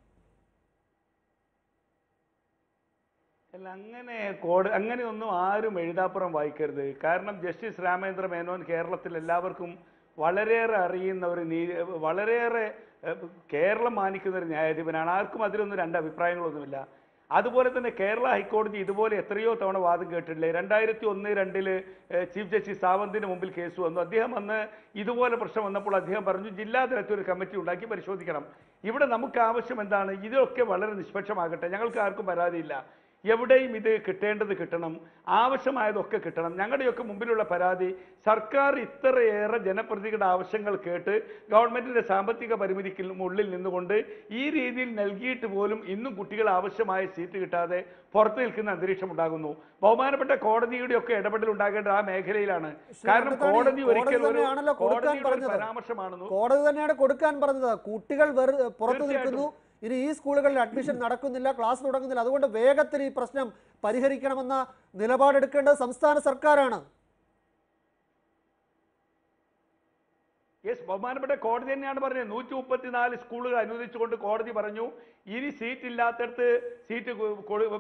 E: അല്ല അങ്ങനെ കോട അങ്ങനെയൊന്നും ആരും എഴുതാപ്പുറം വായിക്കരുത്. കാരണം ജസ്റ്റിസ് രാമേന്ദ്ര മേനോൻ കേരളത്തിൽ എല്ലാവർക്കും വളരെയേറെ അറിയുന്ന ഒരു നീ വളരെയേറെ കേരളം മാനിക്കുന്ന ഒരു ന്യായാധിപനാണ്. ആർക്കും അതിലൊന്നും രണ്ട് അഭിപ്രായങ്ങളൊന്നുമില്ല. അതുപോലെ തന്നെ കേരള ഹൈക്കോടതി ഇതുപോലെ എത്രയോ തവണ വാദം കേട്ടിട്ടില്ലേ? രണ്ടായിരത്തി ഒന്ന് രണ്ടിൽ ചീഫ് ജസ്റ്റിസ് സാവന്തിന് മുമ്പിൽ കേസ് വന്നു. അദ്ദേഹം അന്ന് ഇതുപോലെ പ്രശ്നം വന്നപ്പോൾ അദ്ദേഹം പറഞ്ഞു ജില്ലാ തലത്തിൽ ഒരു കമ്മിറ്റി ഉണ്ടാക്കി പരിശോധിക്കണം. ഇവിടെ നമുക്ക് ആവശ്യം എന്താണ്? ഇതൊക്കെ വളരെ നിഷ്പക്ഷമാകട്ടെ. ഞങ്ങൾക്ക് ആർക്കും പരാതിയില്ല. എവിടെയും ഇത് കിട്ടേണ്ടത് കിട്ടണം ആവശ്യമായതൊക്കെ കിട്ടണം. ഞങ്ങളുടെയൊക്കെ മുമ്പിലുള്ള പരാതി സർക്കാർ ഇത്രയേറെ ജനപ്രതികളുടെ ആവശ്യങ്ങൾ കേട്ട് ഗവൺമെന്റിന്റെ സാമ്പത്തിക പരിമിതിക്ക് ഉള്ളിൽ നിന്നുകൊണ്ട് ഈ രീതിയിൽ നൽകിയിട്ട് പോലും ഇന്നും കുട്ടികൾ ആവശ്യമായ സീറ്റ് കിട്ടാതെ പുറത്തു നിൽക്കുന്ന അന്തരീക്ഷം ഉണ്ടാകുന്നു. ബഹുമാനപ്പെട്ട കോടതിയുടെ ഒക്കെ ഇടപെടൽ ഉണ്ടാകേണ്ടത് ആ മേഖലയിലാണ്. കാരണം കോടതി
A: ഒരിക്കലും
E: പരാമർശമാണെന്ന്
A: കോടതി തന്നെയാണ് കൊടുക്കാൻ പറഞ്ഞത്. കുട്ടികൾ പുറത്തു നിൽക്കുന്നു. ഇനി ഈ സ്കൂളുകളിൽ അഡ്മിഷൻ നടക്കുന്നില്ല ക്ലാസ് തുടങ്ങുന്നില്ല. അതുകൊണ്ട് വേഗത്തിൽ ഈ പ്രശ്നം പരിഹരിക്കണമെന്ന നിലപാടെടുക്കേണ്ടത് സംസ്ഥാന സർക്കാരാണ്.
E: യെസ് ബഹുമാനപ്പെട്ട കോടതി തന്നെയാണ് പറഞ്ഞത്. നൂറ്റി മുപ്പത്തിനാല് സ്കൂളുകൾ അനുവദിച്ചുകൊണ്ട് കോടതി പറഞ്ഞു ഇനി സീറ്റ് ഇല്ലാത്തടത്ത് സീറ്റ്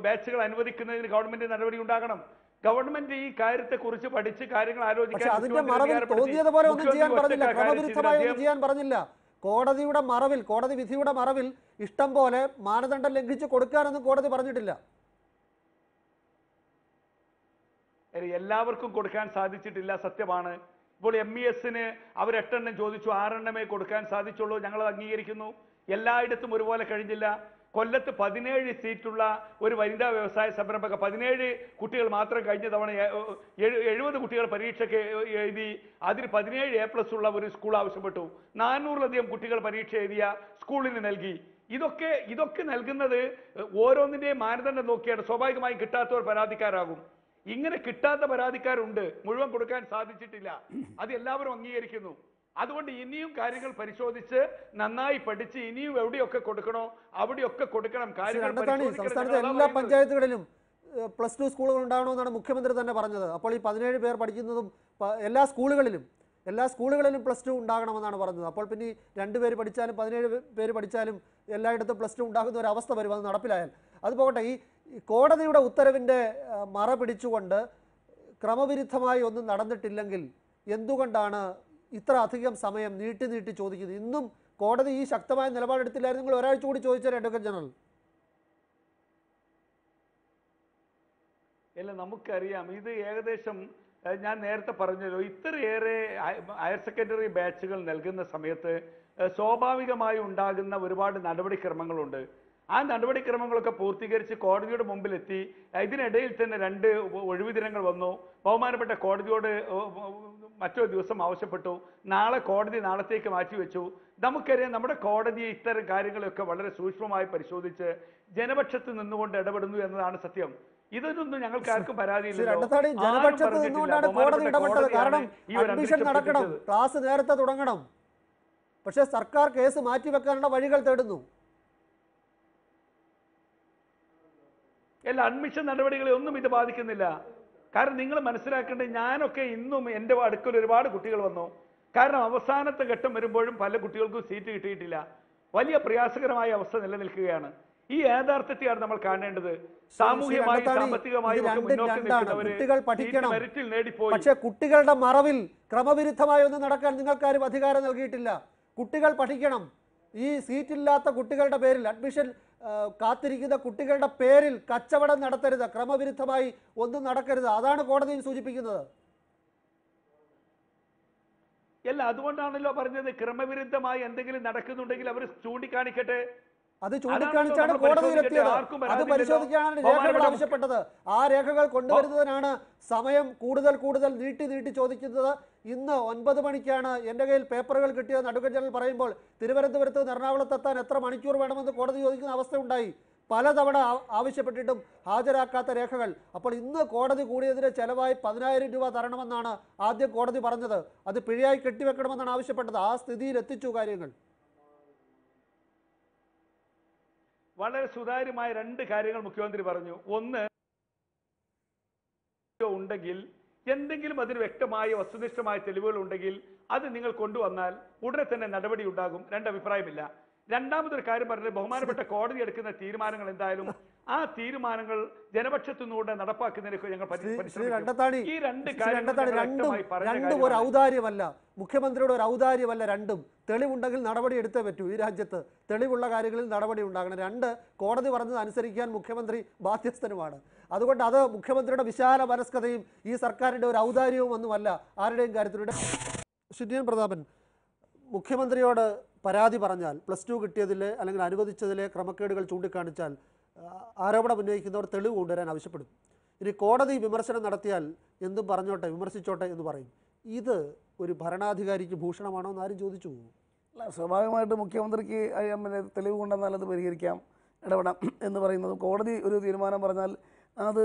E: ബാച്ചുകൾ അനുവദിക്കുന്നതിന് ഗവൺമെന്റ് നടപടി ഉണ്ടാകണം. ഗവൺമെന്റ് ഈ കാര്യത്തെ കുറിച്ച് പഠിച്ച് കാര്യങ്ങൾ ആലോചിക്കാൻ
A: കോടതിയുടെ മറവിൽ കോടതി വിധിയുടെ മറവിൽ ഇഷ്ടം പോലെ മാനദണ്ഡം ലംഘിച്ച് കൊടുക്കാനൊന്നും കോടതി പറഞ്ഞിട്ടില്ല.
E: എല്ലാവർക്കും കൊടുക്കാൻ സാധിച്ചിട്ടില്ല സത്യമാണ്. ഇപ്പോൾ എം ഇ എസിന് അവർ എട്ടെണ്ണം ചോദിച്ചു ആറെണ്ണമേ കൊടുക്കാൻ സാധിച്ചുള്ളൂ ഞങ്ങൾ അംഗീകരിക്കുന്നു. എല്ലായിടത്തും ഒരുപോലെ കഴിഞ്ഞില്ല. കൊല്ലത്ത് പതിനേഴ് സീറ്റുള്ള ഒരു വനിതാ വ്യവസായ സംരംഭക പതിനേഴ് കുട്ടികൾ മാത്രം കഴിഞ്ഞ തവണ എഴുപത് കുട്ടികൾ പരീക്ഷയ്ക്ക് എഴുതി അതിന് പതിനേഴ് എ പ്ലസ് ഉള്ള ഒരു സ്കൂൾ ആവശ്യപ്പെട്ടു. നാനൂറിലധികം കുട്ടികൾ പരീക്ഷ എഴുതിയ സ്കൂളിന് നൽകി. ഇതൊക്കെ ഇതൊക്കെ നൽകുന്നത് ഓരോന്നിന്റെയും മാനദണ്ഡം നോക്കിയാണ് സ്വാഭാവികമായും കിട്ടാത്തവർ പരാതിക്കാരാകും. ഇങ്ങനെ കിട്ടാത്ത പരാതിക്കാരുണ്ട്. മുഴുവൻ കൊടുക്കാൻ സാധിച്ചിട്ടില്ല. അത് എല്ലാവരും അംഗീകരിക്കുന്നു. അതുകൊണ്ട് ഇനിയും കാര്യങ്ങൾ പരിശോധിച്ച് നന്നായി പഠിച്ച് ഇനിയും എവിടെയൊക്കെ കൊടുക്കണോ അവിടെയൊക്കെ കൊടുക്കണം കാര്യങ്ങൾ.
A: സംസ്ഥാനത്തെ എല്ലാ പഞ്ചായത്തുകളിലും പ്ലസ് ടു സ്കൂളുകൾ ഉണ്ടാവണമെന്നാണ് മുഖ്യമന്ത്രി തന്നെ പറഞ്ഞത്. അപ്പോൾ ഈ പതിനേഴ് പേർ പഠിക്കുന്നതും എല്ലാ സ്കൂളുകളിലും എല്ലാ സ്കൂളുകളിലും പ്ലസ് ടു ഉണ്ടാകണമെന്നാണ് പറഞ്ഞത്. അപ്പോൾ പിന്നെ ഈ രണ്ട് പേര് പഠിച്ചാലും പതിനേഴ് പേര് പഠിച്ചാലും എല്ലായിടത്തും പ്ലസ് ടു ഉണ്ടാകുന്ന ഒരു അവസ്ഥ വരും അത് നടപ്പിലായാൽ. അത് പോകട്ടെ ഈ കോടതിയുടെ ഉത്തരവിന്റെ മറ പിടിച്ചുകൊണ്ട് ക്രമവിരുദ്ധമായി ഒന്നും നടന്നിട്ടില്ലെങ്കിൽ എന്തുകൊണ്ടാണ് ഇത്ര അധികം സമയം നീട്ടി നീട്ടി ചോദിക്കുന്നത് ഇന്നും കോടതി ഈ ശക്തമായ നിലപാടെടുത്തില്ലായിരുന്നു നിങ്ങൾ ഒരാഴ്ച കൂടി ചോദിച്ചാൽ അഡ്വക്കേറ്റ് ജനറൽ.
E: അല്ല നമുക്കറിയാം. ഇത് ഏകദേശം ഞാൻ നേരത്തെ പറഞ്ഞല്ലോ ഇത്രയേറെ ഹയ- ഹയർ സെക്കൻഡറി ബാച്ചുകൾ നൽകുന്ന സമയത്ത് സ്വാഭാവികമായി ഉണ്ടാകുന്ന ഒരുപാട് നടപടിക്രമങ്ങളുണ്ട്. ആ നടപടിക്രമങ്ങളൊക്കെ പൂർത്തീകരിച്ച് കോടതിയുടെ മുമ്പിലെത്തി. ഇതിനിടയിൽ തന്നെ രണ്ട് ഒഴിവു ദിനങ്ങൾ വന്നു. ബഹുമാനപ്പെട്ട കോടതിയോട് മറ്റൊരു ദിവസം ആവശ്യപ്പെട്ടു. നാളെ കോടതി നാളത്തേക്ക് മാറ്റിവെച്ചു. നമുക്കറിയാം നമ്മുടെ കോടതി ഇത്തരം കാര്യങ്ങളൊക്കെ വളരെ സൂക്ഷ്മമായി പരിശോധിച്ച് ജനപക്ഷത്ത് നിന്നുകൊണ്ട് ഇടപെടുന്നു എന്നതാണ് സത്യം. ഇതൊന്നും ഞങ്ങൾക്ക് ആർക്കും
A: നടക്കണം. ക്ലാസ് നേരത്തെ തുടങ്ങണം. പക്ഷേ സർക്കാർ കേസ് മാറ്റിവെക്കാനുള്ള വഴികൾ തേടുന്നു.
E: എല്ലാ അഡ്മിഷൻ നടപടികളെ ഒന്നും ഇത് ബാധിക്കുന്നില്ല. കാരണം നിങ്ങൾ മനസ്സിലാക്കേണ്ടത് ഞാനൊക്കെ ഇന്നും എന്റെ അടുക്കൽ ഒരുപാട് കുട്ടികൾ വന്നു. കാരണം അവസാനത്തെ ഘട്ടം വരുമ്പോഴും പല കുട്ടികൾക്കും സീറ്റ് കിട്ടിയിട്ടില്ല. വലിയ പ്രയാസകരമായ അവസ്ഥ നിലനിൽക്കുകയാണ്. ഈ യാഥാർത്ഥ്യത്തെയാണ് നമ്മൾ കാണേണ്ടത്.
A: സാമൂഹ്യമായി
E: സാമ്പത്തികമായി
A: കുട്ടികൾ പഠിക്കണം. പക്ഷെ കുട്ടികളുടെ മറവിൽ ക്രമവിരുദ്ധമായി ഒന്നും നടക്കാൻ നിങ്ങൾക്കാരും അധികാരം നൽകിയിട്ടില്ല. കുട്ടികൾ പഠിക്കണം. ഈ സീറ്റില്ലാത്ത കുട്ടികളുടെ പേരിൽ അഡ്മിഷൻ കാത്തിരിക്കുന്ന കുട്ടികളുടെ പേരിൽ കച്ചവടം നടത്തരുത് ക്രമവിരുദ്ധമായി ഒന്നും നടക്കരുത്. അതാണ് കോടതിയിൽ സൂചിപ്പിക്കുന്നത്.
E: അല്ല അതുകൊണ്ടാണല്ലോ പറഞ്ഞത് ക്രമവിരുദ്ധമായി എന്തെങ്കിലും നടക്കുന്നുണ്ടെങ്കിൽ അവർ ചൂണ്ടിക്കാണിക്കട്ടെ?
A: അത് ചൂണ്ടിക്കാണിച്ചാണ് കോടതിയിലെത്തിയത് അത് പരിശോധിക്കാനാണ് രേഖകൾ ആവശ്യപ്പെട്ടത്. ആ രേഖകൾ കൊണ്ടുവരുന്നതിനാണ് സമയം കൂടുതൽ കൂടുതൽ നീട്ടി നീട്ടി ചോദിക്കുന്നത്. ഇന്ന് ഒൻപത് മണിക്കാണ് എന്റെ കയ്യിൽ പേപ്പറുകൾ കിട്ടിയതെന്ന് അഡ്വക്കേറ്റ് ജനറൽ പറയുമ്പോൾ തിരുവനന്തപുരത്ത് നിന്ന് എറണാകുളത്ത് എത്താൻ എത്ര മണിക്കൂർ വേണമെന്ന് കോടതി ചോദിക്കുന്ന അവസ്ഥയുണ്ടായി. പലതവണ ആവശ്യപ്പെട്ടിട്ടും ഹാജരാക്കാത്ത രേഖകൾ. അപ്പോൾ ഇന്ന് കോടതി കൂടിയതിന് ചെലവായി പതിനായിരം രൂപ തരണമെന്നാണ് ആദ്യം കോടതി പറഞ്ഞത്. അത് പിഴയായി കെട്ടിവെക്കണമെന്നാണ് ആവശ്യപ്പെട്ടത്. ആ സ്ഥിതിയിൽ എത്തിച്ചു കാര്യങ്ങൾ.
E: വളരെ സുതാര്യമായ രണ്ട് കാര്യങ്ങൾ മുഖ്യമന്ത്രി പറഞ്ഞു. ഒന്ന് ഉണ്ടെങ്കിൽ എന്തെങ്കിലും അതിന് വ്യക്തമായ വസ്തുനിഷ്ഠമായ തെളിവുകൾ ഉണ്ടെങ്കിൽ അത് നിങ്ങൾ കൊണ്ടുവന്നാൽ ഉടനെ തന്നെ നടപടി ഉണ്ടാകും. രണ്ടഭിപ്രായമില്ല രണ്ടാമതൊരു കാര്യം പറഞ്ഞത് ബഹുമാനപ്പെട്ട കോടതി എടുക്കുന്ന തീരുമാനങ്ങൾ എന്തായാലും ആ തീരുമാനങ്ങൾ ജനപക്ഷത്തു നിന്നുകൊണ്ട് നടപ്പാക്കുന്നതിനൊക്കെ ഞങ്ങൾ ഈ രണ്ട്
A: രണ്ടും ഒരു. ഔദാര്യമല്ല മുഖ്യമന്ത്രിയുടെ ഒരു ഔദാര്യമല്ല രണ്ടും. തെളിവുണ്ടെങ്കിൽ നടപടി എടുത്തേ പറ്റൂ ഈ രാജ്യത്ത്. തെളിവുള്ള കാര്യങ്ങളിൽ നടപടി ഉണ്ടാകണം. രണ്ട് കോടതി പറഞ്ഞത് അനുസരിക്കാൻ മുഖ്യമന്ത്രി ബാധ്യസ്ഥനുമാണ്. അതുകൊണ്ട് അത് മുഖ്യമന്ത്രിയുടെ വിശാല മനസ്കതയും ഈ സർക്കാരിന്റെ ഒരു ഔദാര്യവും ഒന്നുമല്ല. ആരുടെയും കാര്യത്തിലൂടെ ശുദ്ധിയൻ പ്രതാപൻ മുഖ്യമന്ത്രിയോട് പരാതി പറഞ്ഞാൽ പ്ലസ് ടു കിട്ടിയതിലെ അല്ലെങ്കിൽ അനുവദിച്ചതിലെ ക്രമക്കേടുകൾ ചൂണ്ടിക്കാണിച്ചാൽ ആരോപണം ഉന്നയിക്കുന്നവർ തെളിവ് കൊണ്ടുവരാൻ ആവശ്യപ്പെടും. ഇനി കോടതി വിമർശനം നടത്തിയാൽ എന്തും പറഞ്ഞോട്ടെ വിമർശിച്ചോട്ടെ എന്ന് പറയും. ഇത് ഒരു ഭരണാധികാരിക്ക് ഭൂഷണമാണോ എന്ന് ആരും ചോദിച്ചു പോകും.
D: അല്ല സ്വാഭാവികമായിട്ട് മുഖ്യമന്ത്രിക്ക് പിന്നെ തെളിവ് കൊണ്ടുവന്നാൽ അത് പരിഹരിക്കാം ഇടപെടാം എന്ന് പറയുന്നത് കോടതി ഒരു തീരുമാനം പറഞ്ഞാൽ അത്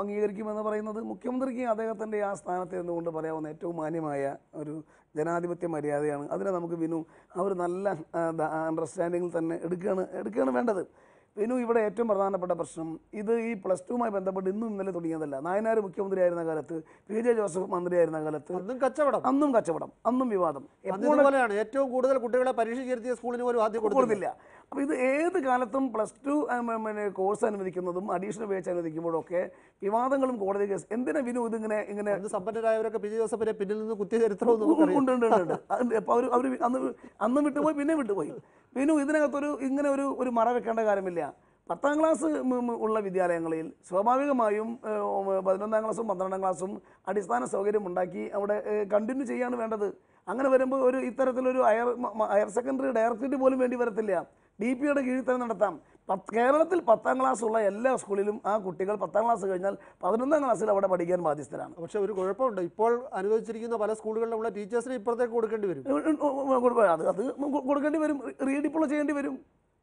D: അംഗീകരിക്കുമെന്ന് പറയുന്നത് മുഖ്യമന്ത്രിക്ക് അദ്ദേഹത്തിന്റെ ആ സ്ഥാനത്ത് നിന്നുകൊണ്ട് പറയാവുന്ന ഏറ്റവും മാന്യമായ ഒരു ജനാധിപത്യ മര്യാദയാണ്. അതിനെ നമുക്ക് വിനു ആ ഒരു നല്ല അണ്ടർസ്റ്റാൻഡിങ്ങിൽ തന്നെ എടുക്കുകയാണ് എടുക്കുകയാണ് വേണ്ടത്. വിനു ഇവിടെ ഏറ്റവും പ്രധാനപ്പെട്ട പ്രശ്നം ഇത് ഈ പ്ലസ് ടുവുമായി ബന്ധപ്പെട്ട് ഇന്നും ഇന്നലെ തുടങ്ങിയതല്ല. നായനാർ മുഖ്യമന്ത്രിയായിരുന്ന കാലത്ത് പി ജെ ജോസഫ് മന്ത്രിയായിരുന്ന കാലത്ത്
A: അന്നും കച്ചവടം.
D: അന്നും കച്ചവടം അന്നും വിവാദം.
A: ഏറ്റവും കൂടുതൽ കുട്ടികളെ പരീക്ഷ ചേർത്തിയ സ്കൂളിന് പോലും ആദ്യം കൊടുത്തില്ല
D: അപ്പോൾ ഇത് ഏത് കാലത്തും പ്ലസ് ടു പിന്നെ കോഴ്സ് അനുവദിക്കുന്നതും അഡീഷണൽ ബാച്ച് അനുവദിക്കുമ്പോഴൊക്കെ വിവാദങ്ങളും കോടതി കേസ് എന്തിനാ വിനു ഇതിങ്ങനെ ഇങ്ങനെ
A: സമ്പന്നരായവരൊക്കെ പി ജോസഫിനെ പിന്നിൽ നിന്ന് കുത്തിയ ചരിത്രവും
D: ഉണ്ട് ഉണ്ട് അപ്പോൾ അവർ അവർ അന്ന് അന്ന് വിട്ടുപോയി പിന്നെ വിട്ടുപോയി. വിനു ഇതിനകത്തൊരു ഇങ്ങനെ ഒരു ഒരു മറ വെക്കേണ്ട കാര്യമില്ല. പത്താം ക്ലാസ് ഉള്ള വിദ്യാലയങ്ങളിൽ സ്വാഭാവികമായും പതിനൊന്നാം ക്ലാസ്സും പന്ത്രണ്ടാം ക്ലാസ്സും അടിസ്ഥാന സൗകര്യം ഉണ്ടാക്കി അവിടെ കണ്ടിന്യൂ ചെയ്യാണ് വേണ്ടത്. അങ്ങനെ വരുമ്പോൾ ഒരു ഇത്തരത്തിലൊരു ഹയർ ഹയർ സെക്കൻഡറി ഡയറക്ടറേറ്റ് പോലും വേണ്ടി വരത്തില്ല. ഡി പിയുടെ കീഴിൽ തന്നെ നടത്താം. പത്ത് കേരളത്തിൽ പത്താം ക്ലാസ് ഉള്ള എല്ലാ സ്കൂളിലും ആ കുട്ടികൾ പത്താം ക്ലാസ് കഴിഞ്ഞാൽ പതിനൊന്നാം ക്ലാസ്സിൽ അവിടെ പഠിക്കാൻ ബാധ്യസ്ഥരാണ്.
A: പക്ഷേ ഒരു കുഴപ്പമുണ്ട്. ഇപ്പോൾ അനുവദിച്ചിരിക്കുന്ന പല സ്കൂളുകളിലുള്ള ടീച്ചേഴ്സിന് ഇപ്പുറത്തേക്ക് കൊടുക്കേണ്ടി വരും.
D: അത് അത് കൊടുക്കേണ്ടി വരും. റീഡിപ്ലോ ചെയ്യേണ്ടി വരും.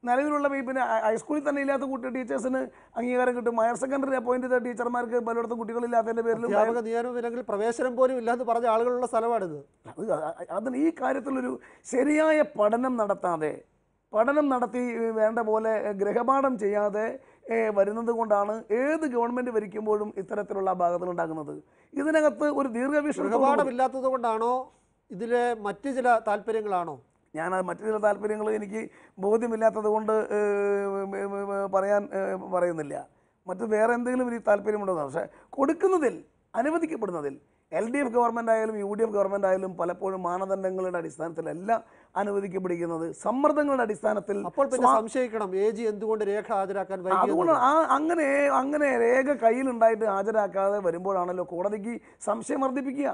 D: നിലവിലുള്ള പിന്നെ ഹൈസ്കൂളിൽ തന്നെ ഇല്ലാത്ത കുട്ടി ടീച്ചേഴ്സിന് അംഗീകാരം കിട്ടും. ഹയർ സെക്കൻഡറി അപ്പോയിന്റ് ചെയ്ത ടീച്ചർമാർക്ക് പലയിടത്തും കുട്ടികളില്ലാത്തതിന്റെ പേരിലും
A: അധ്യാപക നിയമനം ഇല്ലെങ്കിൽ പ്രവേശനം പോലും ഇല്ലാന്ന് പറഞ്ഞ ആളുകളുള്ള സ്ഥലമാണിത്.
D: അതിന് ഈ കാര്യത്തിലൊരു ശരിയായ പഠനം നടത്താതെ പഠനം നടത്തി വേണ്ട പോലെ ഗ്രഹപാഠം ഗൃഹപാഠം ചെയ്യാതെ വരുന്നത് കൊണ്ടാണ് ഏത് ഗവൺമെന്റ് ഭരിക്കുമ്പോഴും ഇത്തരത്തിലുള്ള അപാകതകൾ ഉണ്ടാകുന്നത്. ഇതിനകത്ത് ഒരു ദീർഘവീക്ഷണം
A: ഗൃഹപാഠമില്ലാത്തത് കൊണ്ടാണോ? ഇതിലെ മറ്റ് ചില താല്പര്യങ്ങളാണോ?
D: ഞാൻ അത് മറ്റു ചില താല്പര്യങ്ങൾ എനിക്ക് ബോധ്യമില്ലാത്തത് കൊണ്ട് പറയാൻ പറയുന്നില്ല. മറ്റ് വേറെ എന്തെങ്കിലും ഒരു താല്പര്യമുണ്ടോ പക്ഷേ കൊടുക്കുന്നതിൽ അനുവദിക്കപ്പെടുന്നതിൽ എൽ ഡി എഫ് ഗവൺമെന്റ് ആയാലും യു ഡി എഫ് ഗവൺമെന്റ് ആയാലും പലപ്പോഴും മാനദണ്ഡങ്ങളുടെ അടിസ്ഥാനത്തിലല്ല അനുവദിക്കപ്പെടുന്നത് സമ്മർദ്ദങ്ങളുടെ അടിസ്ഥാനത്തിൽ
A: അപ്പോൾ പിന്നെ സംശയിക്കണം എ ജി എന്തുകൊണ്ട് രേഖ ഹാജരാക്കാൻ
D: അതുകൊണ്ട് ആ അങ്ങനെ അങ്ങനെ രേഖ കയ്യിലുണ്ടായിട്ട് ഹാജരാക്കാതെ വരുമ്പോഴാണല്ലോ കോടതിക്ക് സംശയം വർദ്ധിപ്പിക്കുക.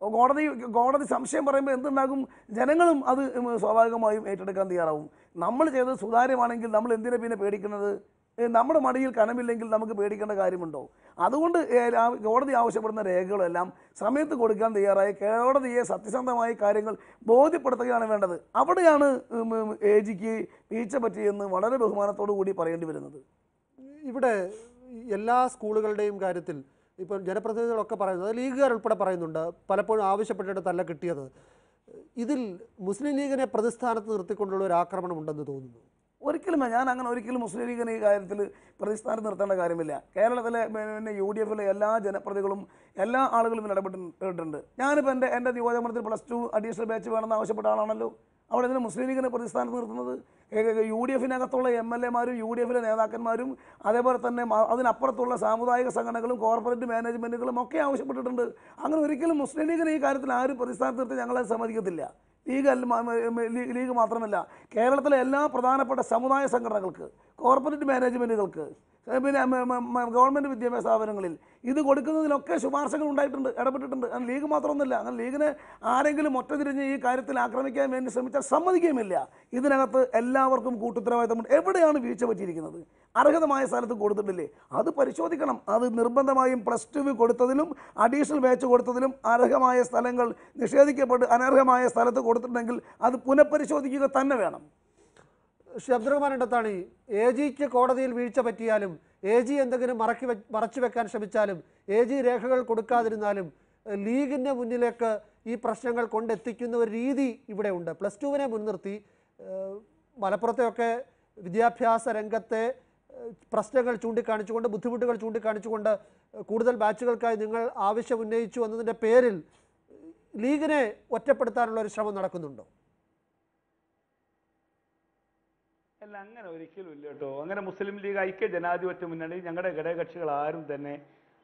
D: കോടതി കോടതി സംശയം പറയുമ്പോൾ എന്തുണ്ടാകും? ജനങ്ങളും അത് സ്വാഭാവികമായും ഏറ്റെടുക്കാൻ തയ്യാറാവും. നമ്മൾ ചെയ്തത് സുതാര്യമാണെങ്കിൽ നമ്മൾ എന്തിനാ പിന്നെ പേടിക്കുന്നത്? നമ്മുടെ മടിയിൽ കനമില്ലെങ്കിൽ നമുക്ക് പേടിക്കേണ്ട കാര്യമുണ്ടോ? അതുകൊണ്ട് കോടതി ആവശ്യപ്പെടുന്ന രേഖകളെല്ലാം സമയത്ത് കൊടുക്കാൻ തയ്യാറായി കോടതിയെ സത്യസന്ധമായ കാര്യങ്ങൾ ബോധ്യപ്പെടുത്തുകയാണ് വേണ്ടത്. അവിടെയാണ് എ ജിക്ക് വീഴ്ച പറ്റിയെന്ന് വളരെ ബഹുമാനത്തോടു കൂടി പറയേണ്ടി വരുന്നത്.
A: ഇവിടെ എല്ലാ സ്കൂളുകളുടെയും കാര്യത്തിൽ ഇപ്പം ജനപ്രതിനിധികളൊക്കെ പറയുന്നത് ലീഗുകാർ ഉൾപ്പെടെ പറയുന്നുണ്ട് പലപ്പോഴും ആവശ്യപ്പെട്ടിടത്തല്ല കിട്ടിയത്. ഇതിൽ മുസ്ലിം ലീഗിനെ പ്രതിസ്ഥാനത്ത് നിർത്തിക്കൊണ്ടുള്ള ഒരു ആക്രമണം ഉണ്ടെന്ന് തോന്നുന്നു.
D: ഒരിക്കലും ഞാൻ അങ്ങനെ ഒരിക്കലും മുസ്ലിം ലീഗിനെ ഈ കാര്യത്തിൽ പ്രതിസ്ഥാനത്ത് നിർത്തേണ്ട കാര്യമില്ല. കേരളത്തിലെ പിന്നെ യു ഡി എഫിലെ എല്ലാ ജനപ്രതികളും എല്ലാ ആളുകളും ഇടപെട്ടിട്ടുണ്ട്. ഞാനിപ്പോൾ എന്റെ എന്റെ നിയോജകമണ്ഡലത്തിൽ പ്ലസ് ടു അഡീഷണൽ ബാച്ച് വേണമെന്ന് ആവശ്യപ്പെട്ട ആളാണല്ലോ. അവിടെ എന്തിനാണ് മുസ്ലിം ലീഗിനെ പ്രതിസ്ഥാനത്ത് നിർത്തുന്നത്. യു ഡി എഫിനകത്തുള്ള എം എൽ എമാരും യു ഡി എഫിലെ നേതാക്കന്മാരും അതേപോലെ തന്നെ അതിനപ്പുറത്തുള്ള സാമുദായിക സംഘടനകളും കോർപ്പറേറ്റ് മാനേജ്മെന്റുകളും ഒക്കെ ആവശ്യപ്പെട്ടിട്ടുണ്ട്. അങ്ങനെ ഒരിക്കലും മുസ്ലിം ലീഗിന് ഈ കാര്യത്തിൽ ആരും പ്രതിസ്ഥാനത്ത് നിർത്തി ഞങ്ങളത് സമ്മതിക്കത്തില്ല. ലീഗ് ലീഗ് മാത്രമല്ല കേരളത്തിലെ എല്ലാ പ്രധാനപ്പെട്ട സമുദായ സംഘടനകൾക്ക് കോർപ്പറേറ്റ് മാനേജ്മെന്റുകൾക്ക് പിന്നെ ഗവൺമെന്റ് വിദ്യാഭ്യാസ സ്ഥാപനങ്ങളിൽ ഇത് കൊടുക്കുന്നതിലൊക്കെ ശുപാർശകൾ ഉണ്ടായിട്ടുണ്ട് ഇടപെട്ടിട്ടുണ്ട്. അങ്ങനെ ലീഗ് മാത്രമൊന്നുമില്ല അങ്ങനെ ലീഗിനെ ആരെങ്കിലും ഒറ്റ തിരിഞ്ഞ് ഈ കാര്യത്തിൽ ആക്രമിക്കാൻ വേണ്ടി ശ്രമിച്ചാൽ സമ്മതിക്കുകയുമില്ല. ഇതിനകത്ത് എല്ലാവർക്കും കൂട്ടുത്തരവാദിത്തമുണ്ട്. എവിടെയാണ് വീഴ്ച പറ്റിയിരിക്കുന്നത്? അർഹതമായ സ്ഥലത്ത് കൊടുത്തിട്ടില്ലേ? അത് പരിശോധിക്കണം. അത് നിർബന്ധമായും പ്ലസ് ടു കൊടുത്തതിലും അഡീഷണൽ ബാച്ച് കൊടുത്തതിലും അർഹമായ സ്ഥലങ്ങൾ നിഷേധിക്കപ്പെട്ട് അനർഹമായ സ്ഥലത്ത് കൊടുത്തിട്ടുണ്ടെങ്കിൽ അത് പുനഃപരിശോധിക്കുക തന്നെ വേണം.
A: ശ്രീ അബ്ദുറഹ്മാൻ എ ജിക്ക് കോടതിയിൽ വീഴ്ച പറ്റിയാലും എ ജി എന്തെങ്കിലും മറക്കി മറച്ചു വെക്കാൻ ശ്രമിച്ചാലും എ ജി രേഖകൾ കൊടുക്കാതിരുന്നാലും ലീഗിന്റെ മുന്നിലേക്ക് ഈ പ്രശ്നങ്ങൾ കൊണ്ടെത്തിക്കുന്ന ഒരു രീതി ഇവിടെ ഉണ്ട്. പ്ലസ് ടുവിനെ മുൻനിർത്തി മലപ്പുറത്തെ മലപ്പുറത്തെയൊക്കെ വിദ്യാഭ്യാസ രംഗത്തെ പ്രശ്നങ്ങൾ ചൂണ്ടിക്കാണിച്ചുകൊണ്ട് ബുദ്ധിമുട്ടുകൾ ചൂണ്ടിക്കാണിച്ചുകൊണ്ട് കൂടുതൽ ബാച്ചുകൾക്കായി നിങ്ങൾ ആവശ്യം ഉന്നയിച്ചു എന്നതിന്റെ പേരിൽ ലീഗിനെ ഒറ്റപ്പെടുത്താനുള്ള ഒരു ശ്രമം നടക്കുന്നുണ്ടോ?
E: അല്ല അങ്ങനെ ഒരിക്കലും ഇല്ല കേട്ടോ. അങ്ങനെ മുസ്ലിം ലീഗ് ഐക്യ ജനാധിപത്യ മുന്നണി ഞങ്ങളുടെ ഘടകകക്ഷികൾ ആരും തന്നെ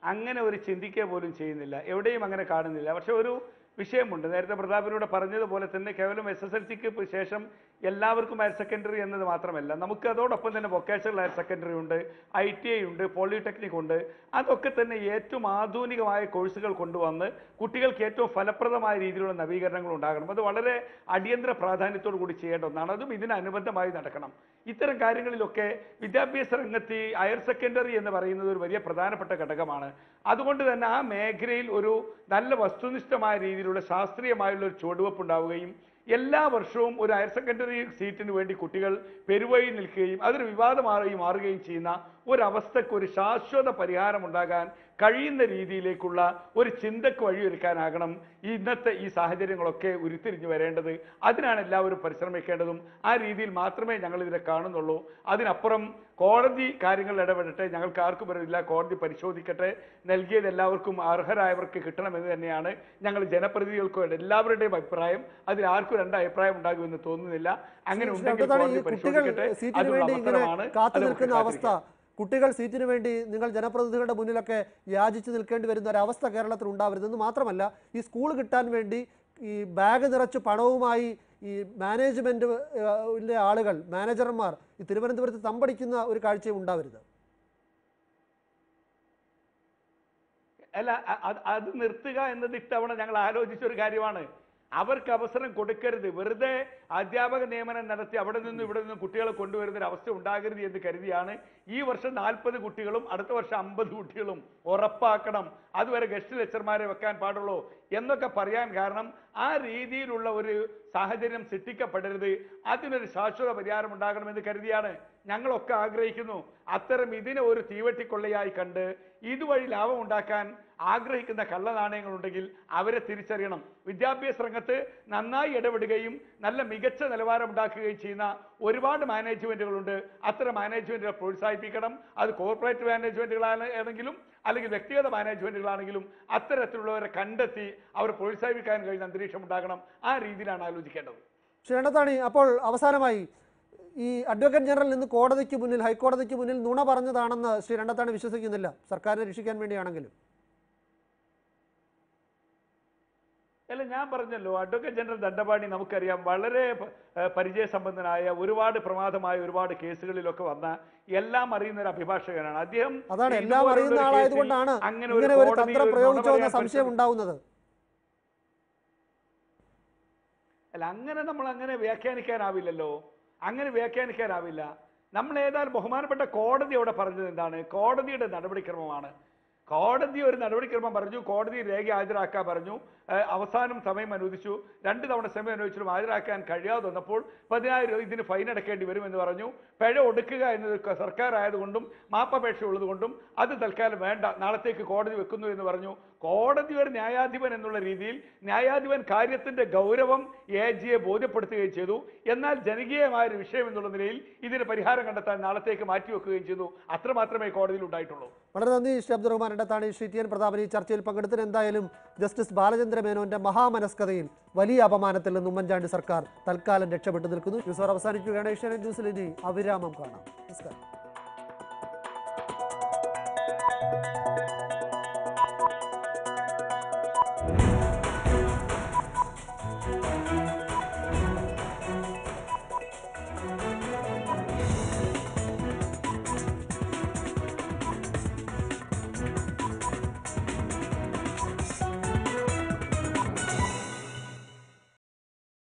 E: അങ്ങനെ ഒരു ചിന്തിക്കുക പോലും ചെയ്യുന്നില്ല. എവിടെയും അങ്ങനെ കാണുന്നില്ല. പക്ഷെ ഒരു വിഷയമുണ്ട്. നേരത്തെ പ്രതാപിനോട് പറഞ്ഞതുപോലെ തന്നെ കേവലം എസ് എസ് എൽ സിക്ക് ശേഷം എല്ലാവർക്കും ഹയർ സെക്കൻഡറി എന്നത് മാത്രമല്ല നമുക്ക് അതോടൊപ്പം തന്നെ വൊക്കേഷണൽ ഹയർ സെക്കൻഡറി ഉണ്ട് ഐ ടി ഐ ഉണ്ട് പോളിടെക്നിക് ഉണ്ട്. അതൊക്കെ തന്നെ ഏറ്റവും ആധുനികമായ കോഴ്സുകൾ കൊണ്ടുവന്ന് കുട്ടികൾക്ക് ഏറ്റവും ഫലപ്രദമായ രീതിയിലുള്ള നവീകരണങ്ങൾ ഉണ്ടാകണം. അത് വളരെ അടിയന്തര പ്രാധാന്യത്തോടു കൂടി ചെയ്യേണ്ട ഒന്നാണ്. അതും ഇതിനനുബന്ധമായി നടക്കണം. ഇത്തരം കാര്യങ്ങളിലൊക്കെ വിദ്യാഭ്യാസ രംഗത്ത് ഹയർ സെക്കൻഡറി എന്ന് പറയുന്നത് ഒരു വലിയ പ്രധാനപ്പെട്ട ഘടകമാണ്. അതുകൊണ്ട് തന്നെ ആ മേഖലയിൽ ഒരു നല്ല വസ്തുനിഷ്ഠമായ രീതിയിലുള്ള ശാസ്ത്രീയമായുള്ള ഒരു ചുവടുവെപ്പ് ഉണ്ടാവുകയും എല്ലാ വർഷവും ഒരു ഹയർ സെക്കൻഡറി സീറ്റിന് വേണ്ടി കുട്ടികൾ പെരുവഴി നിൽക്കുകയും അതൊരു വിവാദമായി മാറുകയും ചെയ്യുന്ന ഒരവസ്ഥയ്ക്ക് ഒരു ശാശ്വത പരിഹാരം ഉണ്ടാകാൻ കഴിയുന്ന രീതിയിലേക്കുള്ള ഒരു ചിന്തക്ക് വഴിയൊരുക്കാനാകണം ഇന്നത്തെ ഈ സാഹചര്യങ്ങളൊക്കെ ഉരുത്തിരിഞ്ഞു വരേണ്ടത്. അതിനാണ് എല്ലാവരും പരിശ്രമിക്കേണ്ടതും. ആ രീതിയിൽ മാത്രമേ ഞങ്ങൾ ഇതിനെ കാണുന്നുള്ളൂ. അതിനപ്പുറം കോടതി കാര്യങ്ങൾ ഇടപെടട്ടെ. ഞങ്ങൾക്ക് ആർക്കും വരില്ല കോടതി പരിശോധിക്കട്ടെ. നൽകിയത് എല്ലാവർക്കും അർഹരായവർക്ക് കിട്ടണമെന്ന് തന്നെയാണ് ഞങ്ങൾ ജനപ്രതിനിധികൾക്ക് എല്ലാവരുടെയും അഭിപ്രായം. അതിൽ ആർക്കും രണ്ട് അഭിപ്രായം ഉണ്ടാകുമെന്ന് തോന്നുന്നില്ല. അങ്ങനെ ഉണ്ടെങ്കിൽ കോടതി പരിശോധിക്കട്ടെ. അതിനുള്ള അവസരമാണ്
A: അവസ്ഥ. കുട്ടികൾ സീറ്റിന് വേണ്ടി നിങ്ങൾ ജനപ്രതിനിധികളുടെ മുന്നിലൊക്കെ യാചിച്ച് നിൽക്കേണ്ടി വരുന്ന ഒരവസ്ഥ കേരളത്തിൽ ഉണ്ടാവരുതെന്ന് മാത്രമല്ല ഈ സ്കൂൾ കിട്ടാൻ വേണ്ടി ഈ ബാഗ് നിറച്ച് പണവുമായി ഈ മാനേജ്മെന്റിലെ ആളുകൾ മാനേജർമാർ ഈ തിരുവനന്തപുരത്ത് തമ്പടിക്കുന്ന ഒരു കാഴ്ചയും ഉണ്ടാവരുത്.
E: അല്ല അത് നിർത്തുക എന്നത് ഇത്തവണ ഞങ്ങൾ ആലോചിച്ച ഒരു കാര്യമാണ്. അവർക്ക് അവസരം കൊടുക്കരുത്. വെറുതെ അധ്യാപക നിയമനം നടത്തി അവിടെ നിന്നും ഇവിടെ നിന്നും കുട്ടികളെ കൊണ്ടുവരുന്ന ഒരു അവസ്ഥ ഉണ്ടാകരുത് എന്ന് കരുതിയാണ് ഈ വർഷം നാൽപ്പത് കുട്ടികളും അടുത്ത വർഷം അമ്പത് കുട്ടികളും ഉറപ്പാക്കണം. അതുവരെ ഗസ്റ്റ് ലെക്ചർമാരെ വെക്കാൻ പാടുള്ളൂ എന്നൊക്കെ പറയാൻ കാരണം ആ രീതിയിലുള്ള ഒരു സാഹചര്യം സൃഷ്ടിക്കപ്പെടരുത്. അതിനൊരു ശാശ്വത പരിഹാരം ഉണ്ടാകണമെന്ന് കരുതിയാണ് ഞങ്ങളൊക്കെ ആഗ്രഹിക്കുന്നു. അത്തരം ഇതിനെ ഒരു തീവെട്ടിക്കൊള്ളയായി കണ്ട് ഇതുവഴി ലാഭം ഉണ്ടാക്കാൻ ആഗ്രഹിക്കുന്ന കള്ളനാണയങ്ങളുണ്ടെങ്കിൽ അവരെ തിരിച്ചറിയണം. വിദ്യാഭ്യാസ രംഗത്ത് നന്നായി ഇടപെടുകയും നല്ല മികച്ച നിലവാരം ഉണ്ടാക്കുകയും ചെയ്യുന്ന ഒരുപാട് മാനേജ്മെന്റുകളുണ്ട്. അത്തരം മാനേജ്മെന്റുകളെ പ്രോത്സാഹിപ്പിക്കണം. അത് കോർപ്പറേറ്റ് മാനേജ്മെന്റുകളാണെങ്കിലും അല്ലെങ്കിൽ വ്യക്തിഗത മാനേജ്മെന്റുകളാണെങ്കിലും അത്തരത്തിലുള്ളവരെ കണ്ടെത്തി അവർ പ്രോത്സാഹിപ്പിക്കാൻ കഴിയുന്ന അന്തരീക്ഷം ഉണ്ടാകണം. ആ രീതിയിലാണ് ആലോചിക്കേണ്ടത്.
A: ശ്രീണത്താണി അപ്പോൾ അവസാനമായി ഈ അഡ്വക്കേറ്റ് ജനറൽ ഇന്ന് കോടതിക്ക് മുന്നിൽ ഹൈക്കോടതിക്ക് മുന്നിൽ നുണ പറഞ്ഞതാണെന്ന് ശ്രീ രണ്ടത്താണ് വിശ്വസിക്കുന്നില്ല. സർക്കാരിനെ രക്ഷിക്കാൻ വേണ്ടിയാണെങ്കിലും.
E: അല്ല ഞാൻ പറഞ്ഞല്ലോ അഡ്വക്കേറ്റ് ജനറൽ ദണ്ഡപാണി നമുക്കറിയാം വളരെ പരിചയസമ്പന്നനായ ഒരുപാട് പ്രമാദമായ ഒരുപാട് കേസുകളിലൊക്കെ വന്ന എല്ലാം അറിയുന്ന ഒരു അഭിഭാഷകനാണ്. അദ്ദേഹം
A: അതാണ് എല്ലാം അറിയുന്ന ആളായതുകൊണ്ടാണ്
E: അങ്ങനെ
A: ഒരു തന്ത്രം പ്രയോഗിച്ചോ എന്ന സംശയം ഉണ്ടാവുന്നത്.
E: അല്ല അങ്ങനെ നമ്മൾ അങ്ങനെ വ്യാഖ്യാനിക്കാനാവില്ലല്ലോ. അങ്ങനെ വ്യാഖ്യാനിക്കാനാവില്ല. നമ്മൾ ഏതായാലും ബഹുമാനപ്പെട്ട കോടതി അവിടെ പറഞ്ഞത് എന്താണ്? കോടതിയുടെ നടപടിക്രമമാണ്. കോടതി ഒരു നടപടിക്രമം പറഞ്ഞു കോടതി രേഖ ഹാജരാക്കാൻ പറഞ്ഞു അവസാനം സമയം അനുവദിച്ചു. രണ്ട് തവണ സമയം അനുവദിച്ചിട്ടും ഹാജരാക്കാൻ കഴിയാതെ വന്നപ്പോൾ പതിനായിരം രൂപ ഇതിന് ഫൈൻ അടക്കേണ്ടി വരുമെന്ന് പറഞ്ഞു. പിഴ ഒടുക്കുക എന്നത് സർക്കാർ ആയതുകൊണ്ടും മാപ്പപേക്ഷ ഉള്ളതുകൊണ്ടും അത് തൽക്കാലം വേണ്ട നാളത്തേക്ക് കോടതി വെക്കുന്നു എന്ന് പറഞ്ഞു. കോടതി ഒരു ന്യായാധിപൻ എന്നുള്ള രീതിയിൽ ന്യായാധിപൻ കാര്യത്തിന്റെ ഗൗരവം എ ജിയെ ബോധ്യപ്പെടുത്തുകയും ചെയ്തു. എന്നാൽ ജനകീയമായ ഒരു വിഷയം എന്നുള്ള നിലയിൽ ഇതിന് പരിഹാരം കണ്ടെത്താൻ നാളത്തേക്ക് മാറ്റിവെക്കുകയും ചെയ്തു. അത്രമാത്രമേ കോടതിയിൽ ഉണ്ടായിട്ടുള്ളൂ.
A: വളരെ നന്ദി ശ്രീ അബ്ദുറഹ്മാൻ ഈ ശ്രീ ടി എൻ പ്രതാപൻ ഈ ചർച്ചയിൽ പങ്കെടുത്തത് എന്തായാലും ജസ്റ്റിസ് ബാലചന്ദ്ര മേനോന്റെ മഹാമനസ്കതയിൽ വലിയ അപമാനത്തിൽ നിന്ന് ഉമ്മൻചാണ്ടി സർക്കാർ തൽക്കാലം രക്ഷപ്പെട്ടു നിൽക്കുന്നു. ന്യൂസ് അവസാനിക്കുകയാണ്. ഏഷ്യാനെറ്റ് ന്യൂസിൽ ഇനി അവിരാമം കാണാം. നമസ്കാരം.